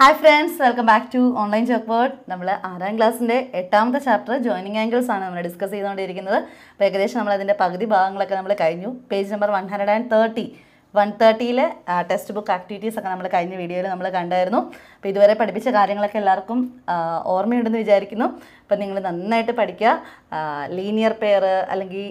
Hi friends welcome back to online chalk board നമ്മൾ ആറാം ക്ലാസ്സിന്റെ എട്ടാമത്തെ ചാപ്റ്റർ ജോയിനിങ് ആംഗിൾസ് ആണ് നമ്മൾ ഡിസ്കസ് ചെയ്തുകൊണ്ടിരിക്കുന്നത്. അപ്പോൾ ഏകദേശം നമ്മൾ അതിന്റെ പകുതി ഭാഗങ്ങളൊക്കെ നമ്മൾ കഴിഞ്ഞു. Page number one hundred and thirty one തേർട്ടിയിലെ text book activities ഒക്കെ നമ്മൾ കഴിഞ്ഞ വീഡിയോയിൽ നമ്മൾ കണ്ടായിരുന്നു. അപ്പോൾ ഇതുവരെ പഠിപ്പിച്ച കാര്യങ്ങളൊക്കെ എല്ലാവർക്കും ഓർമ്മയുണ്ടെന്ന് വിചാരിക്കുന്നു. അപ്പോൾ നിങ്ങൾ നന്നായിട്ട് പഠിക്കുക. ലീനിയർ പെയർ അല്ലെങ്കിൽ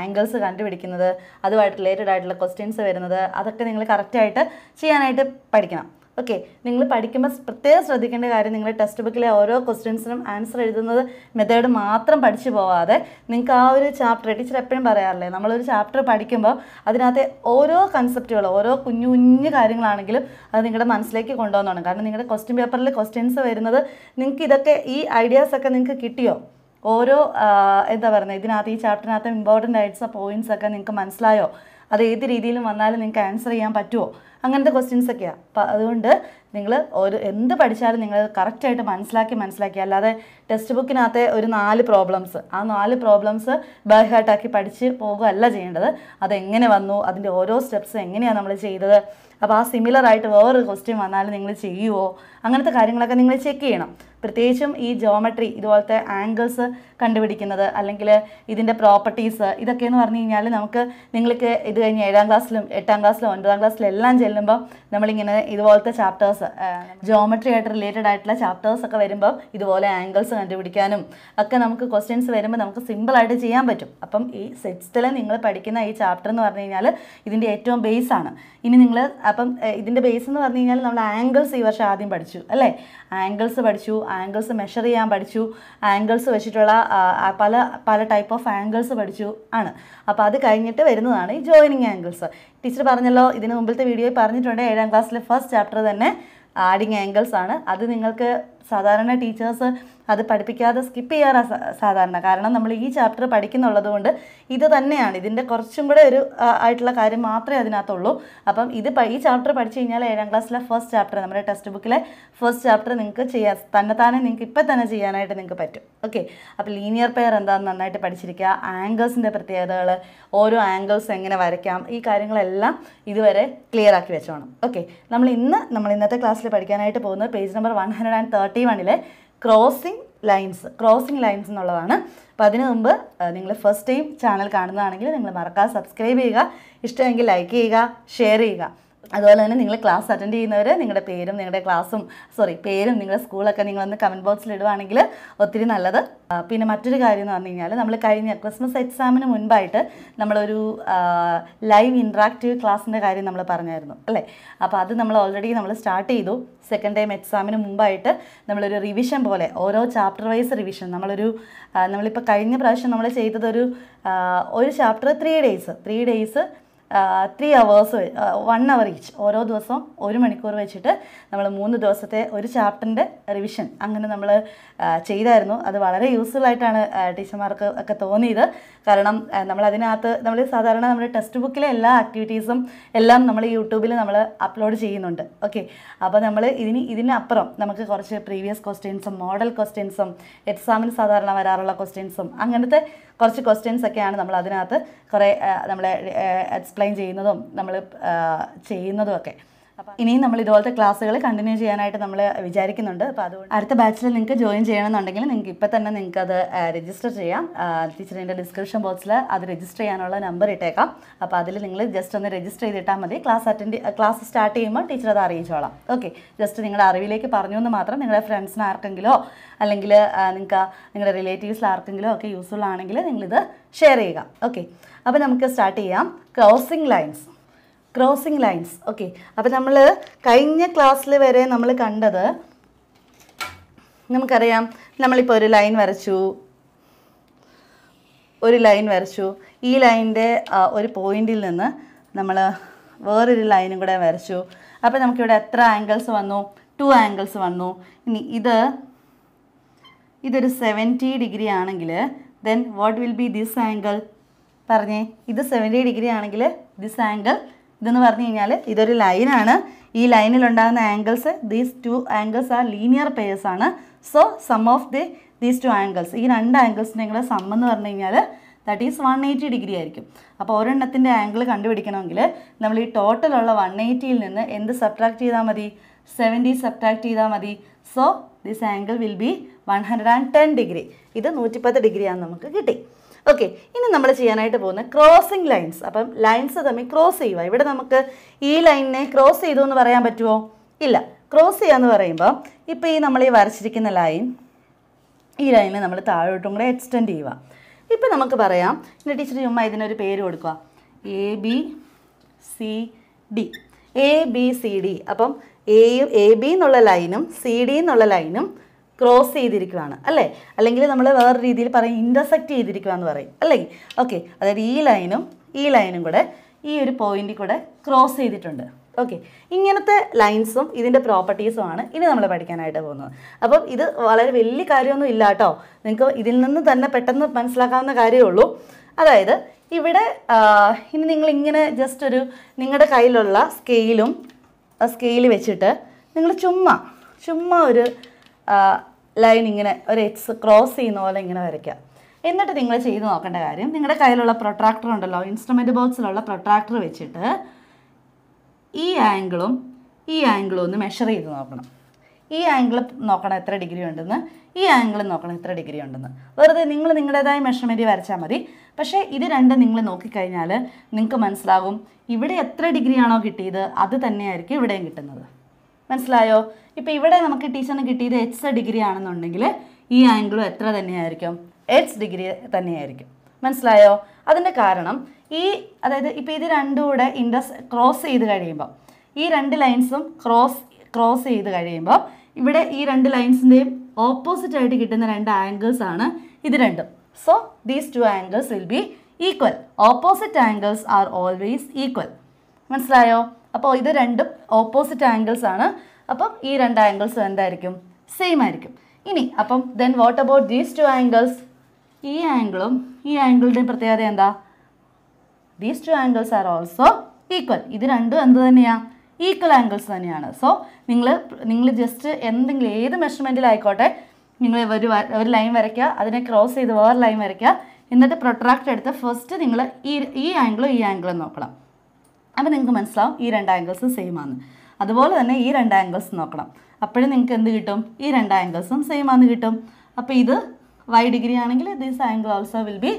ആംഗിൾസ് കണ്ടുപിടിക്കുന്നത് അതുമായിട്ട് റിലേറ്റഡ് ആയിട്ടുള്ള ക്വസ്റ്റ്യൻസ് വരുന്നത് അതൊക്കെ നിങ്ങൾ കറക്റ്റായിട്ട് ചെയ്യാനായിട്ട് പഠിക്കണം. ഓക്കെ നിങ്ങൾ പഠിക്കുമ്പോൾ പ്രത്യേകം ശ്രദ്ധിക്കേണ്ട കാര്യം നിങ്ങൾ ടെക്സ്റ്റ് ബുക്കിലെ ഓരോ ക്വസ്റ്റ്യൻസിനും ആൻസർ എഴുതുന്നത് മെത്തേഡ് മാത്രം പഠിച്ചു പോവാതെ നിങ്ങൾക്ക് ആ ഒരു ചാപ്റ്റർ ടീച്ചർ എപ്പോഴും പറയാറില്ലേ? നമ്മളൊരു ചാപ്റ്റർ പഠിക്കുമ്പോൾ അതിനകത്തെ ഓരോ കൺസെപ്റ്റുകൾ ഓരോ കുഞ്ഞു കുഞ്ഞു കാര്യങ്ങളാണെങ്കിലും അത് നിങ്ങളുടെ മനസ്സിലേക്ക് കൊണ്ടുവന്നോണം. കാരണം നിങ്ങളുടെ ക്വസ്റ്റ്യൻ പേപ്പറിൽ ക്വസ്റ്റ്യൻസ് വരുന്നത് നിങ്ങൾക്ക് ഇതൊക്കെ ഈ ഐഡിയാസൊക്കെ നിങ്ങൾക്ക് കിട്ടിയോ? ഓരോ എന്താ പറയുന്നത് ഇതിനകത്ത് ഈ ചാപ്റ്ററിനകത്ത് ഇമ്പോർട്ടന്റ് ആയിട്ടുള്ള പോയിന്റ്സ് ഒക്കെ നിങ്ങൾക്ക് മനസ്സിലായോ? അത് ഏത് രീതിയിലും വന്നാലും നിങ്ങൾക്ക് ആൻസർ ചെയ്യാൻ പറ്റുമോ അങ്ങനത്തെ ക്വസ്റ്റ്യൻസ് ഒക്കെയാണ് അപ്പം അതുകൊണ്ട് നിങ്ങൾ ഒരു എന്ത് പഠിച്ചാലും നിങ്ങൾ കറക്റ്റായിട്ട് മനസ്സിലാക്കി മനസ്സിലാക്കി. അല്ലാതെ ടെക്സ്റ്റ് ബുക്കിനകത്തെ ഒരു നാല് പ്രോബ്ലംസ് ആ നാല് പ്രോബ്ലംസ് ബൈ ഹാർട്ടാക്കി പഠിച്ച് പോകുകയല്ല ചെയ്യേണ്ടത്. അതെങ്ങനെ വന്നു? അതിന്റെ ഓരോ സ്റ്റെപ്സ് എങ്ങനെയാണ് നമ്മൾ ചെയ്തത്? അപ്പോൾ ആ സിമിലർ ആയിട്ട് വേറൊരു ക്വസ്റ്റ്യൻ വന്നാലും നിങ്ങൾ ചെയ്യുമോ അങ്ങനത്തെ കാര്യങ്ങളൊക്കെ നിങ്ങൾ ചെക്ക് ചെയ്യണം. പ്രത്യേകിച്ചും ഈ ജോമെട്രി ഇതുപോലത്തെ ആംഗിൾസ് കണ്ടുപിടിക്കുന്നത് അല്ലെങ്കിൽ ഇതിന്റെ പ്രോപ്പർട്ടീസ് ഇതൊക്കെ എന്ന് പറഞ്ഞു കഴിഞ്ഞാൽ നമുക്ക് നിങ്ങൾക്ക് ഇത് കഴിഞ്ഞ് ഏഴാം ക്ലാസ്സിലും എട്ടാം ക്ലാസ്സിലും ഒൻപതാം ക്ലാസ്സിലും എല്ലാം ചെല്ലുമ്പോൾ നമ്മളിങ്ങനെ ഇതുപോലത്തെ ചാപ്റ്റേഴ്സ് ജോമെട്രി ആയിട്ട് റിലേറ്റഡ് ആയിട്ടുള്ള ചാപ്റ്റേഴ്സ് ഒക്കെ വരുമ്പോൾ ഇതുപോലെ ആംഗിൾസ് കണ്ടുപിടിക്കാനും ഒക്കെ നമുക്ക് ക്വസ്റ്റ്യൻസ് വരുമ്പോൾ നമുക്ക് സിമ്പിളായിട്ട് ചെയ്യാൻ പറ്റും. അപ്പം ഈ സെറ്റ്സിൽ നിങ്ങൾ പഠിക്കുന്ന ഈ ചാപ്റ്റർ എന്ന് പറഞ്ഞു കഴിഞ്ഞാൽ ഇതിന്റെ ഏറ്റവും ബേസാണ് ഇനി നിങ്ങൾ അപ്പം ഇതിന്റെ ബേസ് എന്ന് പറഞ്ഞു കഴിഞ്ഞാൽ നമ്മൾ ആംഗിൾസ് ഈ വർഷം ആദ്യം പഠിച്ചു അല്ലേ? ആംഗിൾസ് പഠിച്ചു ആംഗിൾസ് മെഷർ ചെയ്യാൻ പഠിച്ചു ആംഗിൾസ് വെച്ചിട്ടുള്ള പല പല ടൈപ്പ് ഓഫ് ആംഗിൾസ് പഠിച്ചു ആണ്. അപ്പോൾ അത് കഴിഞ്ഞിട്ട് വരുന്നതാണ് ഈ ജോയിനിങ് ആംഗിൾസ് ടീച്ചർ പറഞ്ഞല്ലോ ഇതിന് മുമ്പിലത്തെ വീഡിയോയിൽ പറഞ്ഞിട്ടുണ്ട് ഏഴാം ക്ലാസ്സിലെ ഫസ്റ്റ് ചാപ്റ്റർ തന്നെ ആഡിങ് ആംഗിൾസ് ആണ്. അത് നിങ്ങൾക്ക് സാധാരണ ടീച്ചേഴ്സ് അത് പഠിപ്പിക്കാതെ സ്കിപ്പ് ചെയ്യാറാ സാധാരണ. കാരണം നമ്മൾ ഈ ചാപ്റ്റർ പഠിക്കുന്നുള്ളത് കൊണ്ട് ഇത് തന്നെയാണ്. ഇതിന്റെ കുറച്ചും കൂടെ ഒരു ആയിട്ടുള്ള കാര്യം മാത്രമേ അതിനകത്തുള്ളൂ. അപ്പം ഇത് ഈ ചാപ്റ്റർ പഠിച്ചു കഴിഞ്ഞാൽ ഏഴാം ക്ലാസ്സിലെ ഫസ്റ്റ് ചാപ്റ്റർ നമ്മുടെ ടെക്സ്റ്റ് ബുക്കിലെ ഫസ്റ്റ് ചാപ്റ്റർ നിങ്ങൾക്ക് ചെയ്യാൻ തന്നെത്താനെ നിങ്ങൾക്ക് ഇപ്പം തന്നെ ചെയ്യാനായിട്ട് നിങ്ങൾക്ക് പറ്റും. ഓക്കെ അപ്പോൾ ലീനിയർ പെയർ എന്താണെന്ന് നന്നായിട്ട് പഠിച്ചിരിക്കുക. ആംഗിൾസിന്റെ പ്രത്യേകതകൾ ഓരോ ആംഗിൾസ് എങ്ങനെ വരയ്ക്കാം ഈ കാര്യങ്ങളെല്ലാം ഇതുവരെ ക്ലിയർ ആക്കി വെച്ചോണം. ഓക്കെ നമ്മൾ ഇന്ന് നമ്മൾ ഇന്നത്തെ ക്ലാസ്സിൽ പഠിക്കാനായിട്ട് പോകുന്നത് page number one hundred and thirty വണ്ണിലെ ക്രോസിംഗ് ലൈൻസ് ക്രോസിംഗ് ലൈൻസ് എന്നുള്ളതാണ്. അപ്പോൾ അതിനു മുമ്പ് നിങ്ങൾ ഫസ്റ്റ് ടൈം ചാനൽ കാണുന്നതാണെങ്കിൽ നിങ്ങൾ മറക്കാതെ സബ്സ്ക്രൈബ് ചെയ്യുക. ഇഷ്ടമെങ്കിൽ ലൈക്ക് ചെയ്യുക ഷെയർ ചെയ്യുക. അതുപോലെ തന്നെ നിങ്ങൾ ക്ലാസ് അറ്റൻഡ് ചെയ്യുന്നവർ നിങ്ങളുടെ പേരും നിങ്ങളുടെ ക്ലാസ്സും സോറി പേരും നിങ്ങളുടെ സ്കൂളൊക്കെ നിങ്ങൾ ഒന്ന് കമന്റ് ബോക്സിൽ ഇടുവാണെങ്കിൽ ഒത്തിരി നല്ലത്. പിന്നെ മറ്റൊരു കാര്യം എന്ന് പറഞ്ഞു കഴിഞ്ഞാൽ നമ്മൾ കഴിഞ്ഞ ക്രിസ്മസ് എക്സാമിന് മുൻപായിട്ട് നമ്മളൊരു ലൈവ് ഇൻട്രാക്റ്റീവ് ക്ലാസ്സിന്റെ കാര്യം നമ്മൾ പറഞ്ഞായിരുന്നു അല്ലേ? അപ്പോൾ അത് നമ്മൾ ഓൾറെഡി നമ്മൾ സ്റ്റാർട്ട് ചെയ്തു. സെക്കൻഡ് ടൈം എക്സാമിന് മുമ്പായിട്ട് നമ്മളൊരു റിവിഷൻ പോലെ ഓരോ ചാപ്റ്റർ വൈസ് റിവിഷൻ നമ്മളൊരു നമ്മളിപ്പോൾ കഴിഞ്ഞ പ്രാവശ്യം നമ്മൾ ചെയ്തതൊരു ഒരു chapter three days three days three hours one hour each ഓരോ ദിവസവും ഒരു മണിക്കൂർ വെച്ചിട്ട് നമ്മൾ മൂന്ന് ദിവസത്തെ ഒരു ചാപ്റ്ററിന്റെ റിവിഷൻ അങ്ങനെ നമ്മൾ ചെയ്തായിരുന്നു. അത് വളരെ യൂസ്ഫുൾ ആയിട്ടാണ് ടീച്ചർമാർക്ക് ഒക്കെ തോന്നിയത്. കാരണം നമ്മൾ അതിനകത്ത് നമ്മൾ സാധാരണ നമ്മുടെ ടെക്സ്റ്റ് ബുക്കിലെ എല്ലാ ആക്ടിവിറ്റീസും എല്ലാം നമ്മൾ യൂട്യൂബിൽ നമ്മൾ അപ്ലോഡ് ചെയ്യുന്നുണ്ട്. ഓക്കെ അപ്പോൾ നമ്മൾ ഇതിന് ഇതിനപ്പുറം നമുക്ക് കുറച്ച് പ്രീവിയസ് ക്വസ്റ്റ്യൻസും മോഡൽ ക്വസ്റ്റ്യൻസും എക്സാമിന് സാധാരണ വരാറുള്ള ക്വസ്റ്റ്യൻസും അങ്ങനത്തെ കുറച്ച് ക്വസ്റ്റ്യൻസ് ഒക്കെയാണ് നമ്മൾ അതിനകത്ത് കുറേ നമ്മൾ എക്സ്പ്ലെയിൻ ചെയ്യുന്നതും നമ്മൾ ചെയ്യുന്നതും ഒക്കെ അപ്പോൾ ഇനിയും നമ്മൾ ഇതുപോലത്തെ ക്ലാസ്സുകൾ കണ്ടിന്യൂ ചെയ്യാനായിട്ട് നമ്മൾ വിചാരിക്കുന്നുണ്ട്. അപ്പോൾ അതുകൊണ്ട് അടുത്ത ബാച്ചിൽ നിങ്ങൾക്ക് ജോയിൻ ചെയ്യണമെന്നുണ്ടെങ്കിൽ നിങ്ങൾക്ക് ഇപ്പം തന്നെ നിങ്ങൾക്ക് അത് രജിസ്റ്റർ ചെയ്യാം. ടീച്ചറിന്റെ ഡിസ്ക്രിപ്ഷൻ ബോക്സിൽ അത് രജിസ്റ്റർ ചെയ്യാനുള്ള നമ്പർ ഇട്ടേക്കാം. അപ്പോൾ അതിൽ നിങ്ങൾ ജസ്റ്റ് ഒന്ന് രജിസ്റ്റർ ചെയ്തിട്ടാൽ മതി. ക്ലാസ് അറ്റൻഡ് ക്ലാസ് സ്റ്റാർട്ട് ചെയ്യുമ്പോൾ ടീച്ചർ അത് അറിയിച്ചോളാം. ഓക്കെ ജസ്റ്റ് നിങ്ങളുടെ അറിവിലേക്ക് പറഞ്ഞു എന്ന് മാത്രം നിങ്ങളുടെ ഫ്രണ്ട്സിന് ആർക്കെങ്കിലോ അല്ലെങ്കിൽ നിങ്ങൾക്ക് നിങ്ങളുടെ റിലേറ്റീവ്സിൽ ആർക്കെങ്കിലോ ഒക്കെ യൂസ്ഫുൾ ആണെങ്കിൽ നിങ്ങളിത് ഷെയർ ചെയ്യുക. ഓക്കെ അപ്പോൾ നമുക്ക് സ്റ്റാർട്ട് ചെയ്യാം. Crossing lines crossing lines okay അപ്പോൾ നമ്മൾ കഴിഞ്ഞ ക്ലാസ്സിൽ വരെ നമ്മൾ കണ്ടത് നമുക്കറിയാം. നമ്മളിപ്പോൾ ഒരു ലൈൻ വരച്ചു. ഒരു ലൈൻ വരച്ചു. ഈ ലൈനിന്റെ ഒരു പോയിന്റിൽ നിന്ന് നമ്മൾ വേറൊരു ലൈനും കൂടെ വരച്ചു. അപ്പോൾ നമുക്കിവിടെ എത്ര ആംഗിൾസ് വന്നു? ടു ആംഗിൾസ് വന്നു. ഇനി ഇത് ഇതൊരു സെവന്റി ഡിഗ്രി ആണെങ്കിൽ then what will be this angle പറഞ്ഞേ ഇത് സെവന്റി ഡിഗ്രി ആണെങ്കിൽ ദിസ് ആംഗിൾ ഇതെന്ന് പറഞ്ഞു കഴിഞ്ഞാൽ ഇതൊരു ലൈനാണ് ഈ ലൈനിലുണ്ടാകുന്ന angles these two angles are linear pairs ആണ്. So sum of the these two angles ഈ രണ്ട് ആംഗിൾസിന്റെയും കൂടെ സം എന്ന് പറഞ്ഞു കഴിഞ്ഞാൽ that is one eighty degree ആയിരിക്കും. അപ്പോൾ ഒരെണ്ണത്തിന്റെ ആംഗിൾ കണ്ടുപിടിക്കണമെങ്കിൽ നമ്മൾ ഈ ടോട്ടലുള്ള വൺ എയ്റ്റിയിൽ നിന്ന് എന്ത് സബ്ട്രാക്ട് ചെയ്താൽ മതി? സെവന്റി സബ്ട്രാക്ട് ചെയ്താൽ മതി. So this angle will be one hundred and ten degree ഇത് നൂറ്റിപ്പത്ത് ഡിഗ്രിയാണ് നമുക്ക് കിട്ടി. ഓക്കെ ഇനി നമ്മൾ ചെയ്യാനായിട്ട് പോകുന്നത് ക്രോസിംഗ് ലൈൻസ് അപ്പം ലൈൻസ് തമ്മിൽ ക്രോസ് ചെയ്യുക. ഇവിടെ നമുക്ക് ഈ ലൈനിനെ ക്രോസ് ചെയ്തു എന്ന് പറയാൻ പറ്റുമോ ഇല്ല. ക്രോസ് ചെയ്യാന്ന് പറയുമ്പോൾ ഇപ്പോൾ ഈ നമ്മൾ ഈ വരച്ചിരിക്കുന്ന ലൈൻ ഈ ലൈനിൽ നമ്മൾ താഴോട്ടും കൂടെ എക്സ്റ്റെൻഡ് ചെയ്യുക. ഇപ്പം നമുക്ക് പറയാം എന്റെ ടീച്ചർ ചുമ്മാ ഇതിനൊരു പേര് കൊടുക്കുക. A B C D A B C D അപ്പം എയും എ ബി എന്നുള്ള ലൈനും സി ഡി എന്നുള്ള ലൈനും ക്രോസ് ചെയ്തിരിക്കുകയാണ് അല്ലേ? അല്ലെങ്കിൽ നമ്മൾ വേറെ രീതിയിൽ പറയും ഇന്റർസെക്റ്റ് ചെയ്തിരിക്കുക എന്ന് പറയും അല്ലേ? ഓക്കെ അതായത് ഈ ലൈനും ഈ ലൈനും കൂടെ ഈ ഒരു പോയിന്റിൽ കൂടെ ക്രോസ് ചെയ്തിട്ടുണ്ട്. ഓക്കെ ഇങ്ങനത്തെ ലൈൻസും ഇതിന്റെ പ്രോപ്പർട്ടീസുമാണ് ഇനി നമ്മൾ പഠിക്കാനായിട്ട് പോകുന്നത്. അപ്പം ഇത് വളരെ വലിയ കാര്യമൊന്നും ഇല്ല കേട്ടോ. നിങ്ങൾക്ക് ഇതിൽ നിന്ന് തന്നെ പെട്ടെന്ന് മനസ്സിലാക്കാവുന്ന കാര്യമേ ഉള്ളൂ. അതായത് ഇവിടെ ഇനി നിങ്ങൾ ഇങ്ങനെ ജസ്റ്റ് ഒരു നിങ്ങളുടെ കയ്യിലുള്ള സ്കെയിലും സ്കെയിൽ വെച്ചിട്ട് നിങ്ങൾ ചുമ്മാ ചുമ്മാ ഒരു ലൈൻ ഇങ്ങനെ ഒരു എക്സ് ക്രോസ് ചെയ്യുന്ന പോലെ ഇങ്ങനെ വരയ്ക്കുക. എന്നിട്ട് നിങ്ങൾ ചെയ്ത് നോക്കേണ്ട കാര്യം നിങ്ങളുടെ കയ്യിലുള്ള പ്രൊട്രാക്ടർ ഉണ്ടല്ലോ ഇൻസ്ട്രുമെന്റ് ബോക്സിലുള്ള പ്രൊട്രാക്ടർ വെച്ചിട്ട് ഈ ആംഗിളും ഈ ആംഗിളും ഒന്ന് മെഷർ ചെയ്ത് നോക്കണം. ഈ ആംഗിൾ നോക്കണം എത്ര ഡിഗ്രി ഉണ്ടെന്ന്. ഈ ആംഗിൾ നോക്കണം എത്ര ഡിഗ്രി ഉണ്ടെന്ന്. വെറുതെ നിങ്ങൾ നിങ്ങളുടേതായ മെഷർമെന്റ് വരച്ചാൽ മതി. പക്ഷേ ഇത് രണ്ടും നിങ്ങൾ നോക്കിക്കഴിഞ്ഞാൽ നിങ്ങൾക്ക് മനസ്സിലാകും ഇവിടെ എത്ര ഡിഗ്രിയാണോ കിട്ടിയത് അത് തന്നെയായിരിക്കും ഇവിടെയും കിട്ടുന്നത്. മനസ്സിലായോ? ഇപ്പോൾ ഇവിടെ നമുക്ക് ടീച്ചറിന് കിട്ടിയത് എച്ച് ഡിഗ്രി ആണെന്നുണ്ടെങ്കിൽ ഈ ആംഗിളും എത്ര തന്നെയായിരിക്കും? എച്ച് ഡിഗ്രി തന്നെയായിരിക്കും. മനസ്സിലായോ? അതിന്റെ കാരണം ഈ അതായത് ഇപ്പോൾ ഇത് രണ്ടും കൂടെ ഇൻഡസ് ക്രോസ് ചെയ്ത് കഴിയുമ്പോൾ ഈ രണ്ട് ലൈൻസും ക്രോസ് ക്രോസ് ചെയ്ത് കഴിയുമ്പോൾ ഇവിടെ ഈ രണ്ട് ലൈൻസിന്റെയും ഓപ്പോസിറ്റ് ആയിട്ട് കിട്ടുന്ന രണ്ട് ആംഗിൾസ് ആണ് ഇത് രണ്ടും. So these two angles will be equal opposite angles are always equal മനസ്സിലായോ? അപ്പോൾ ഇത് രണ്ടും ഓപ്പോസിറ്റ് ആംഗിൾസ് ആണ്. അപ്പം ഈ രണ്ട് ആംഗിൾസും എന്തായിരിക്കും? സെയിം ആയിരിക്കും. ഇനി അപ്പം then what about these two angles ഈ ആംഗിളും ഈ ആംഗിളുടെയും പ്രത്യേകത എന്താ? These two angles are also equal ഇത് രണ്ടും എന്ത് തന്നെയാണ് ഈക്വൽ ആംഗിൾസ് തന്നെയാണ്. സോ നിങ്ങൾ നിങ്ങൾ ജസ്റ്റ് എന്തെങ്കിലും ഏത് മെഷർമെന്റിലായിക്കോട്ടെ നിങ്ങൾ ഒരു ഒരു ലൈൻ വരയ്ക്കുക അതിനെ ക്രോസ് ചെയ്ത് വേറെ ലൈൻ വരയ്ക്കുക എന്നിട്ട് പ്രൊട്രാക്റ്റ് എടുത്ത് ഫസ്റ്റ് നിങ്ങൾ ഈ ഈ ആംഗിളും ഈ ആംഗിളും നോക്കണം. അപ്പോൾ നിങ്ങൾക്ക് മനസ്സിലാവും ഈ രണ്ട് ആംഗിൾസ് സെയിം ആണ് അതുപോലെ തന്നെ ഈ രണ്ട് ആംഗിൾസ് നോക്കണം. അപ്പോഴും നിങ്ങൾക്ക് എന്ത് കിട്ടും? ഈ രണ്ട് ആംഗിൾസും സെയിം കിട്ടും. അപ്പോൾ ഇത് വൈ ഡിഗ്രി ആണെങ്കിൽ this angle also will be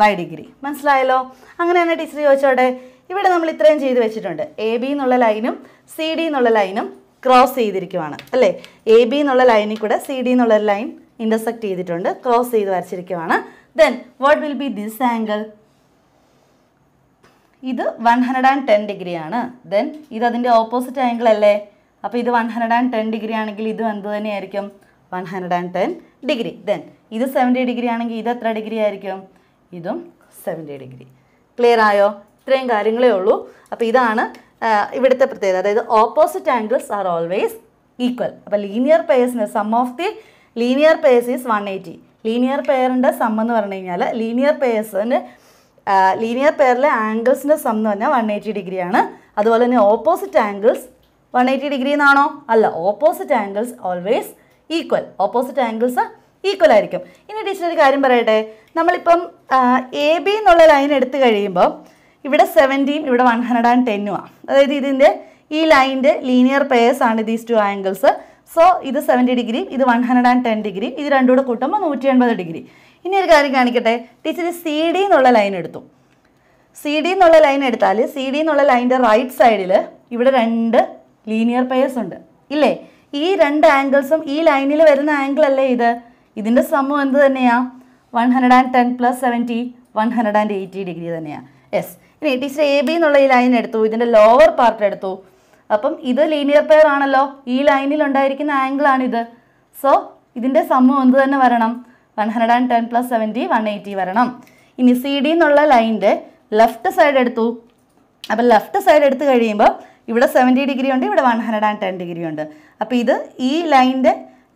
Y degree മനസ്സിലായല്ലോ? അങ്ങനെ തന്നെ ടീച്ചർ ചോദിച്ചോട്ടെ? ഇവിടെ നമ്മൾ ഇത്രയും ചെയ്ത് വെച്ചിട്ടുണ്ട്. എ ബി എന്നുള്ള ലൈനും സി ഡി എന്നുള്ള ലൈനും ക്രോസ് ചെയ്തിരിക്കുവാണ്. അല്ലേ? എ ബി എന്നുള്ള ലൈനിൽ കൂടെ സി ഡി എന്നുള്ള ലൈൻ ഇന്റർസെക്ട് ചെയ്തിട്ടുണ്ട്. ക്രോസ് ചെയ്ത് വരച്ചിരിക്കുവാണ്. Then what will be this angle ഇത് one hundred and ten degree ആണ്. ദെൻ ഇത് അതിന്റെ ഓപ്പോസിറ്റ് ആംഗിൾ അല്ലേ? അപ്പോൾ ഇത് one hundred and ten degree ആണെങ്കിൽ ഇതും എന്ത് തന്നെയായിരിക്കും? One hundred and ten degree then ഇത് സെവന്റി ഡിഗ്രി ആണെങ്കിൽ ഇത് എത്ര ഡിഗ്രി ആയിരിക്കും? ഇതും സെവന്റി ഡിഗ്രി ക്ലിയർ ആയോ? ഇത്രയും കാര്യങ്ങളേ ഉള്ളൂ. അപ്പോൾ ഇതാണ് ഇവിടുത്തെ പ്രത്യേകത. അതായത് opposite angles are always equal അപ്പോൾ linear പെയർസിന് sum of the linear pairs is one eighty linear പെയറിന്റെ sum എന്ന് പറഞ്ഞു കഴിഞ്ഞാൽ ലീനിയർ പെയർസിന്റെ ലീനിയർ പെയറിലെ ആംഗിൾസിന്റെ സം എന്ന് പറഞ്ഞാൽ വൺ എയ്റ്റി ഡിഗ്രിയാണ്. അതുപോലെ തന്നെ opposite angles one eighty degree എന്നാണോ? അല്ല opposite angles always equal opposite angles equal ആയിരിക്കും. ഇനി ടീച്ചർ ഒരു കാര്യം പറയട്ടെ. നമ്മളിപ്പം എ ബി എന്നുള്ള ലൈൻ എടുത്തു കഴിയുമ്പോൾ ഇവിടെ സെവന്റിയും ഇവിടെ വൺ ഹൺഡ്രഡ് ആൻഡ് ടെന്നുമാണ് അതായത് ഇതിന്റെ ഈ ലൈന്റെ ലീനിയർ പെയേഴ്സ് ആണ് ദീസ് ടു ആംഗിൾസ് സോ ഇത് സെവന്റി ഡിഗ്രി ഇത് one hundred and ten degree ഇത് രണ്ടും കൂടെ കൂട്ടുമ്പോൾ നൂറ്റി എൺപത് ഡിഗ്രി. ഇനി ഒരു കാര്യം കാണിക്കട്ടെ. ടീച്ചർ സി ഡി എന്നുള്ള ലൈൻ എടുത്തു. സി ഡി എന്നുള്ള ലൈൻ എടുത്താൽ സി ഡി എന്നുള്ള ലൈനിന്റെ റൈറ്റ് സൈഡിൽ ഇവിടെ രണ്ട് ലീനിയർ പെയേഴ്സ് ഉണ്ട്. ഇല്ലേ? ഈ രണ്ട് ആംഗിൾസും ഈ ലൈനിൽ വരുന്ന ആംഗിൾ അല്ലേ ഇത്? ഇതിന്റെ സമം എന്ത് തന്നെയാണ് one hundred and ten plus seventy one hundred and eighty degree തന്നെയാണ് യെസ് ഇനി ടീച്ചർ എ ബി എന്നുള്ള ഈ ലൈൻ എടുത്തു. ഇതിന്റെ ലോവർ പാർട്ട് എടുത്തു. അപ്പം ഇത് ലീനിയർ പെയർ ആണല്ലോ. ഈ ലൈനിൽ ഉണ്ടായിരിക്കുന്ന ആംഗിൾ ആണിത് സോ ഇതിന്റെ സമം എന്ത് തന്നെ വരണം? One hundred and ten plus seventy one eighty വരണം. ഇനി സി ഡി എന്നുള്ള ലൈന്റെ ലെഫ്റ്റ് സൈഡ് എടുത്തു. അപ്പം ലെഫ്റ്റ് സൈഡ് എടുത്ത് കഴിയുമ്പോൾ ഇവിടെ സെവന്റി ഡിഗ്രി ഉണ്ട് ഇവിടെ one hundred and ten degree ഉണ്ട്. അപ്പോൾ ഇത് ഈ ലൈന്റെ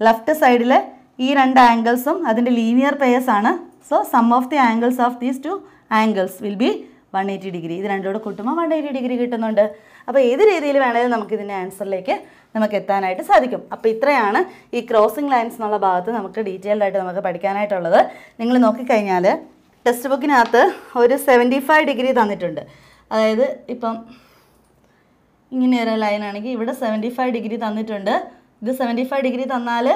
ലെഫ്റ്റ് സൈഡിലെ ഈ രണ്ട് ആംഗിൾസും അതിന്റെ ലീനിയർ പെയേഴ്സ് ആണ്. So sum of the angles of these two angles will be one eighty degree ഇത് രണ്ടുകൂടെ കൂട്ടുമ്പോൾ വൺ എയ്റ്റി ഡിഗ്രി കിട്ടുന്നുണ്ട്. അപ്പോൾ ഏത് രീതിയിൽ വേണമെങ്കിലും നമുക്ക് ഇതിന്റെ ആൻസറിലേക്ക് നമുക്ക് എത്താനായിട്ട് സാധിക്കും. അപ്പോൾ ഇത്രയാണ് ഈ ക്രോസിംഗ് ലൈൻസ് എന്നുള്ള ഭാഗത്ത് നമുക്ക് ഡീറ്റെയിൽഡ് ആയിട്ട് നമുക്ക് പഠിക്കാനായിട്ടുള്ളത്. നിങ്ങൾ നോക്കിക്കഴിഞ്ഞാൽ ടെക്സ്റ്റ് ബുക്കിനകത്ത് ഒരു സെവന്റി ഫൈവ് ഡിഗ്രി തന്നിട്ടുണ്ട്. അതായത് ഇപ്പം ഇങ്ങനെ ഒരു ലൈൻ ആണെങ്കിൽ ഇവിടെ സെവന്റി ഫൈവ് ഡിഗ്രി തന്നിട്ടുണ്ട്. ഇത് സെവന്റി ഫൈവ് ഡിഗ്രി തന്നാൽ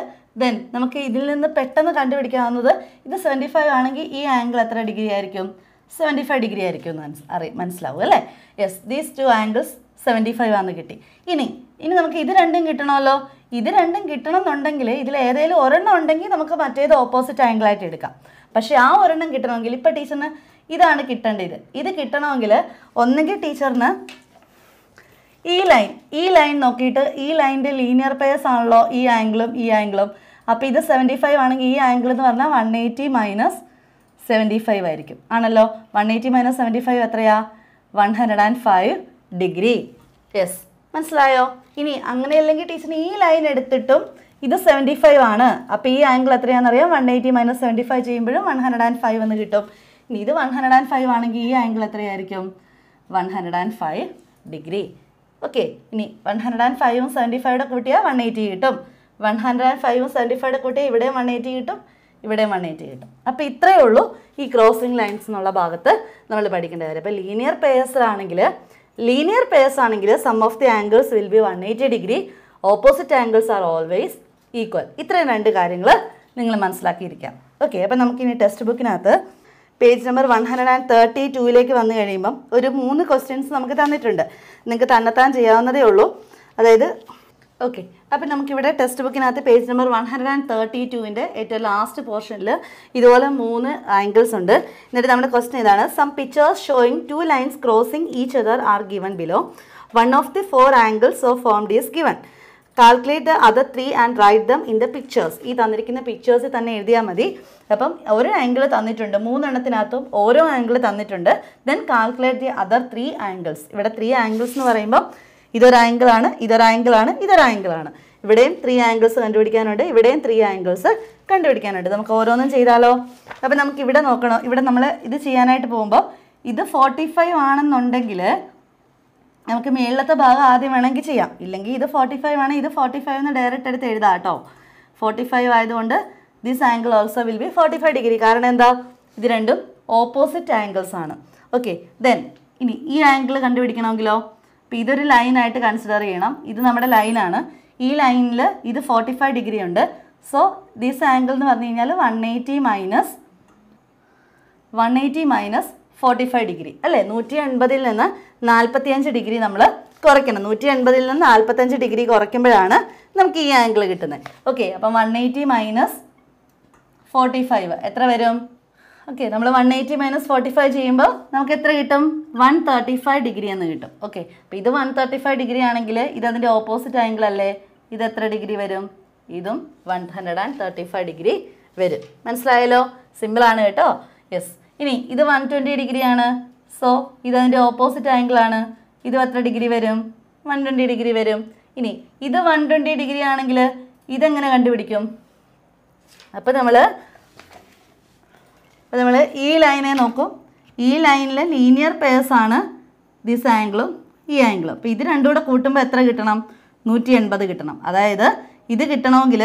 ദെൻ നമുക്ക് ഇതിൽ നിന്ന് പെട്ടെന്ന് കണ്ടുപിടിക്കാവുന്നത് ഇത് സെവന്റി ഫൈവ് ആണെങ്കിൽ ഈ ആംഗിൾ എത്ര ഡിഗ്രി ആയിരിക്കും? സെവന്റി ഫൈവ് ഡിഗ്രി ആയിരിക്കും എന്ന് മനസ്സിലാവും അല്ലേ? Yes these two angles seventy five ആണെന്ന് കിട്ടി. ഇനി ഇനി നമുക്ക് ഇത് രണ്ടും കിട്ടണമല്ലോ. ഇത് രണ്ടും കിട്ടണം എന്നുണ്ടെങ്കിൽ ഇതിൽ ഏതെങ്കിലും ഒരെണ്ണം ഉണ്ടെങ്കിൽ നമുക്ക് മറ്റേത് ഓപ്പോസിറ്റ് ആംഗിളായിട്ട് എടുക്കാം. പക്ഷേ ആ ഒരെണ്ണം കിട്ടണമെങ്കിൽ ഇപ്പോൾ ടീച്ചറിന് ഇതാണ് കിട്ടേണ്ടത്. ഇത് കിട്ടണമെങ്കിൽ ഒന്നെങ്കിൽ ടീച്ചറിന് ഈ ലൈൻ ഈ ലൈൻ നോക്കിയിട്ട് ഈ ലൈനിന്റെ ലീനിയർ പേഴ്സ് ആണല്ലോ ഈ ആംഗിളും ഈ ആംഗിളും അപ്പോൾ ഇത് സെവന്റി ഫൈവ് ആണെങ്കിൽ ഈ ആംഗിൾ എന്ന് പറഞ്ഞാൽ one eighty minus seventy five ആയിരിക്കും. ആണല്ലോ? One eighty minus seventy five എത്രയാ? One hundred and five degree yes മനസ്സിലായോ? ഇനി അങ്ങനെയല്ലെങ്കിൽ ടീച്ചറിന് ഈ ലൈൻ എടുത്തിട്ടും ഇത് സെവന്റി ഫൈവ് ആണ്. അപ്പോൾ ഈ angle എത്രയാണെന്നറിയാം one eighty minus seventy five ചെയ്യുമ്പോഴും വൺ ഹൺഡ്രഡ് ആൻഡ് ഫൈവ് എന്ന് കിട്ടും. ഇനി ഇത് വൺ ഹൺഡ്രഡ് ആൻഡ് ഫൈവ് ആണെങ്കിൽ ഈ ആംഗിൾ എത്രയായിരിക്കും? One hundred and five degree okay ഇനി വൺ ഹൺഡ്രഡ് ആൻഡ് ഫൈവും സെവന്റി ഫൈവിടെ കൂട്ടിയാൽ വൺ എയ്റ്റി കിട്ടും. വൺ ഹൺഡ്രഡ് ആൻഡ് ഫൈവും സെവന്റി ഫൈവിടെ കൂട്ടിയാൽ ഇവിടെയും വൺ എയ്റ്റി കിട്ടും. ഇവിടെയും വൺ എയ്റ്റി കിട്ടും. അപ്പോൾ ഇത്രയേ ഉള്ളൂ ഈ ക്രോസിംഗ് ലൈൻസ് എന്നുള്ള ഭാഗത്ത് നമ്മൾ പഠിക്കേണ്ട കാര്യം. അപ്പോൾ ലീനിയർ പേഴ്സിലാണെങ്കിൽ ലീനിയർ പേഴ്സ് ആണെങ്കിൽ sum of the angles will be one eighty degree opposite angles are always equal ഇത്രയും രണ്ട് കാര്യങ്ങൾ നിങ്ങൾ മനസ്സിലാക്കിയിരിക്കാം. ഓക്കെ അപ്പം നമുക്കിനി text ബുക്കിനകത്ത് page number one hundred and thirty ടൂയിലേക്ക് വന്നു കഴിയുമ്പം ഒരു മൂന്ന് ക്വസ്റ്റ്യൻസ് നമുക്ക് തന്നിട്ടുണ്ട്. നിങ്ങൾക്ക് തന്നെത്താൻ ചെയ്യാവുന്നതേ ഉള്ളൂ. അതായത് ഓക്കെ അപ്പം നമുക്കിവിടെ text ബുക്കിനകത്ത് page number one hundred and thirty ടുവിന്റെ ഏറ്റവും ലാസ്റ്റ് പോർഷനിൽ ഇതുപോലെ മൂന്ന് ആംഗിൾസ് ഉണ്ട്. എന്നിട്ട് നമ്മുടെ ക്വസ്റ്റൻ ഇതാണ്. Some pictures showing two lines crossing each other are given below one of the four angles of formed is given calculate the other three and write them in the pictures ഈ തന്നിരിക്കുന്ന പിക്ചേഴ്സിൽ തന്നെ എഴുതിയാൽ മതി. അപ്പം ഒരു angle തന്നിട്ടുണ്ട് മൂന്നെണ്ണത്തിനകത്തും ഓരോ angle തന്നിട്ടുണ്ട്. Then calculate the other three angles ഇവിടെ ത്രീ ആംഗിൾസ് എന്ന് പറയുമ്പോൾ ഇതൊരു ആംഗിളാണ് ഇതൊരു ആംഗിളാണ് ഇതൊരു ആംഗിളാണ് ഇവിടെയും ത്രീ ആംഗിൾസ് കണ്ടുപിടിക്കാനുണ്ട് ഇവിടെയും ത്രീ ആംഗിൾസ് കണ്ടുപിടിക്കാനുണ്ട്. നമുക്ക് ഓരോന്നും ചെയ്താലോ? അപ്പം നമുക്ക് ഇവിടെ നോക്കണം. ഇവിടെ നമ്മൾ ഇത് ചെയ്യാനായിട്ട് പോകുമ്പോൾ ഇത് ഫോർട്ടി ഫൈവ് ആണെന്നുണ്ടെങ്കിൽ നമുക്ക് മേളിലത്തെ ഭാഗം ആദ്യം വേണമെങ്കിൽ ചെയ്യാം. ഇല്ലെങ്കിൽ ഇത് ഫോർട്ടി ഫൈവ് ആണ് ഇത് ഫോർട്ടി ഫൈവ് എന്ന് ഡയറക്റ്റ് എടുത്ത് എഴുതാം കേട്ടോ. ഫോർട്ടി ഫൈവ് ആയതുകൊണ്ട് this angle also will be forty five degree കാരണം എന്താ? ഇത് രണ്ടും ഓപ്പോസിറ്റ് ആംഗിൾസ് ആണ്. ഓക്കെ ദെൻ ഇനി ഈ ആംഗിൾ കണ്ടുപിടിക്കണമെങ്കിലോ? അപ്പോൾ ഇതൊരു ലൈനായിട്ട് കൺസിഡർ ചെയ്യണം. ഇത് നമ്മുടെ ലൈനാണ് ഈ ലൈനിൽ ഇത് ഫോർട്ടി ഫൈവ് ഡിഗ്രി ഉണ്ട്. സോ ദിസ് ആംഗിൾ എന്ന് പറഞ്ഞു കഴിഞ്ഞാൽ one eighty minus one eighty minus forty five degree അല്ലേ? നൂറ്റി എൺപതിൽ നിന്ന് നാൽപ്പത്തിയഞ്ച് ഡിഗ്രി നമ്മൾ കുറയ്ക്കണം. നൂറ്റി എൺപതിൽ നിന്ന് നാൽപ്പത്തഞ്ച് ഡിഗ്രി കുറയ്ക്കുമ്പോഴാണ് നമുക്ക് ഈ ആംഗിൾ കിട്ടുന്നത്. ഓക്കെ അപ്പം one eighty minus forty five എത്ര വരും? ഓക്കെ നമ്മൾ one eighty minus forty five ചെയ്യുമ്പോൾ നമുക്ക് എത്ര കിട്ടും? വൺ തേർട്ടി ഫൈവ് ഡിഗ്രി എന്ന് കിട്ടും. ഓക്കെ അപ്പോൾ ഇത് വൺ തേർട്ടി ഫൈവ് ഡിഗ്രി ആണെങ്കിൽ ഇത് അതിന്റെ ഓപ്പോസിറ്റ് ആംഗിൾ അല്ലേ? ഇത് എത്ര ഡിഗ്രി വരും? ഇതും one hundred and thirty five degree വരും. മനസ്സിലായല്ലോ? സിമ്പിളാണ് കേട്ടോ? യെസ് ഇനി ഇത് വൺ ട്വന്റി ഡിഗ്രി ആണ്. സോ ഇതതിന്റെ ഓപ്പോസിറ്റ് ആംഗിൾ ആണ്. ഇത് എത്ര ഡിഗ്രി വരും? വൺ ട്വന്റി ഡിഗ്രി വരും. ഇനി ഇത് വൺ ട്വന്റി ഡിഗ്രി ആണെങ്കിൽ ഇതെങ്ങനെ കണ്ടുപിടിക്കും? അപ്പോൾ നമ്മൾ അപ്പോൾ നമ്മൾ ഈ ലൈനെ നോക്കും. ഈ ലൈനിലെ ലീനിയർ പേഴ്സ് ആണ് ദിസ് ആംഗിളും ഈ ആംഗിളും അപ്പോൾ ഇത് രണ്ടും കൂടെ കൂട്ടുമ്പോൾ എത്ര കിട്ടണം? നൂറ്റി എൺപത് കിട്ടണം. അതായത് ഇത് കിട്ടണമെങ്കിൽ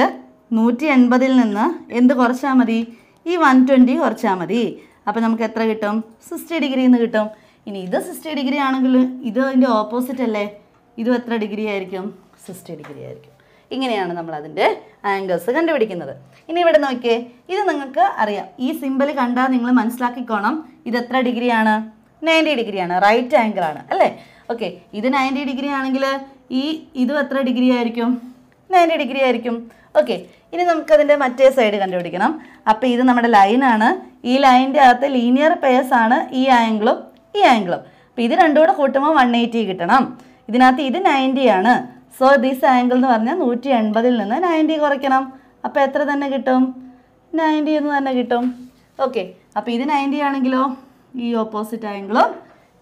നൂറ്റി എൺപതിൽ നിന്ന് എന്ത് കുറച്ചാൽ മതി? ഈ വൺ ട്വന്റി കുറച്ചാൽ മതി. അപ്പോൾ നമുക്ക് എത്ര കിട്ടും? സിക്സ്റ്റി ഡിഗ്രി എന്ന് കിട്ടും. ഇനി ഇത് സിക്സ്റ്റി ഡിഗ്രി ആണെങ്കിൽ ഇത് അതിന്റെ ഓപ്പോസിറ്റ് അല്ലേ? ഇതും എത്ര ഡിഗ്രി ആയിരിക്കും? സിക്സ്റ്റി ഡിഗ്രി ആയിരിക്കും. ഇങ്ങനെയാണ് നമ്മൾ അതിന്റെ ആംഗിൾസ് കണ്ടുപിടിക്കുന്നത്. ഇനി ഇവിടെ നോക്കിയേ ഇത് നിങ്ങൾക്ക് അറിയാം. ഈ സിമ്പിൾ കണ്ടാൽ നിങ്ങൾ മനസ്സിലാക്കിക്കോണം ഇത് എത്ര ഡിഗ്രിയാണ് നയന്റി ഡിഗ്രിയാണ് റൈറ്റ് ആംഗിൾ ആണ് അല്ലേ? ഓക്കെ ഇത് നയന്റി ഡിഗ്രി ആണെങ്കിൽ ഈ ഇതും എത്ര ഡിഗ്രി ആയിരിക്കും? നയന്റി ഡിഗ്രി ആയിരിക്കും. ഓക്കെ ഇനി നമുക്കതിന്റെ മറ്റേ സൈഡ് കണ്ടുപിടിക്കണം. അപ്പോൾ ഇത് നമ്മുടെ ലൈനാണ് ഈ ലൈനിന്റെ അകത്ത് ലീനിയർ പേഴ്സ് ആണ് ഈ ആംഗിളും ഈ ആംഗിളും അപ്പോൾ ഇത് രണ്ടും കൂടെ കൂട്ടുമ്പോൾ വൺ കിട്ടണം. ഇതിനകത്ത് ഇത് നയന്റി ആണ്. സോ ദിസ് ആംഗിൾ എന്ന് പറഞ്ഞാൽ നൂറ്റി എൺപതിൽ നിന്ന് നയന്റി കുറയ്ക്കണം. അപ്പോൾ എത്ര തന്നെ കിട്ടും? നയന്റി എന്ന് തന്നെ കിട്ടും. ഓക്കെ അപ്പോൾ ഇത് നയന്റി ആണെങ്കിലോ? ഈ ഓപ്പോസിറ്റ് ആംഗിളും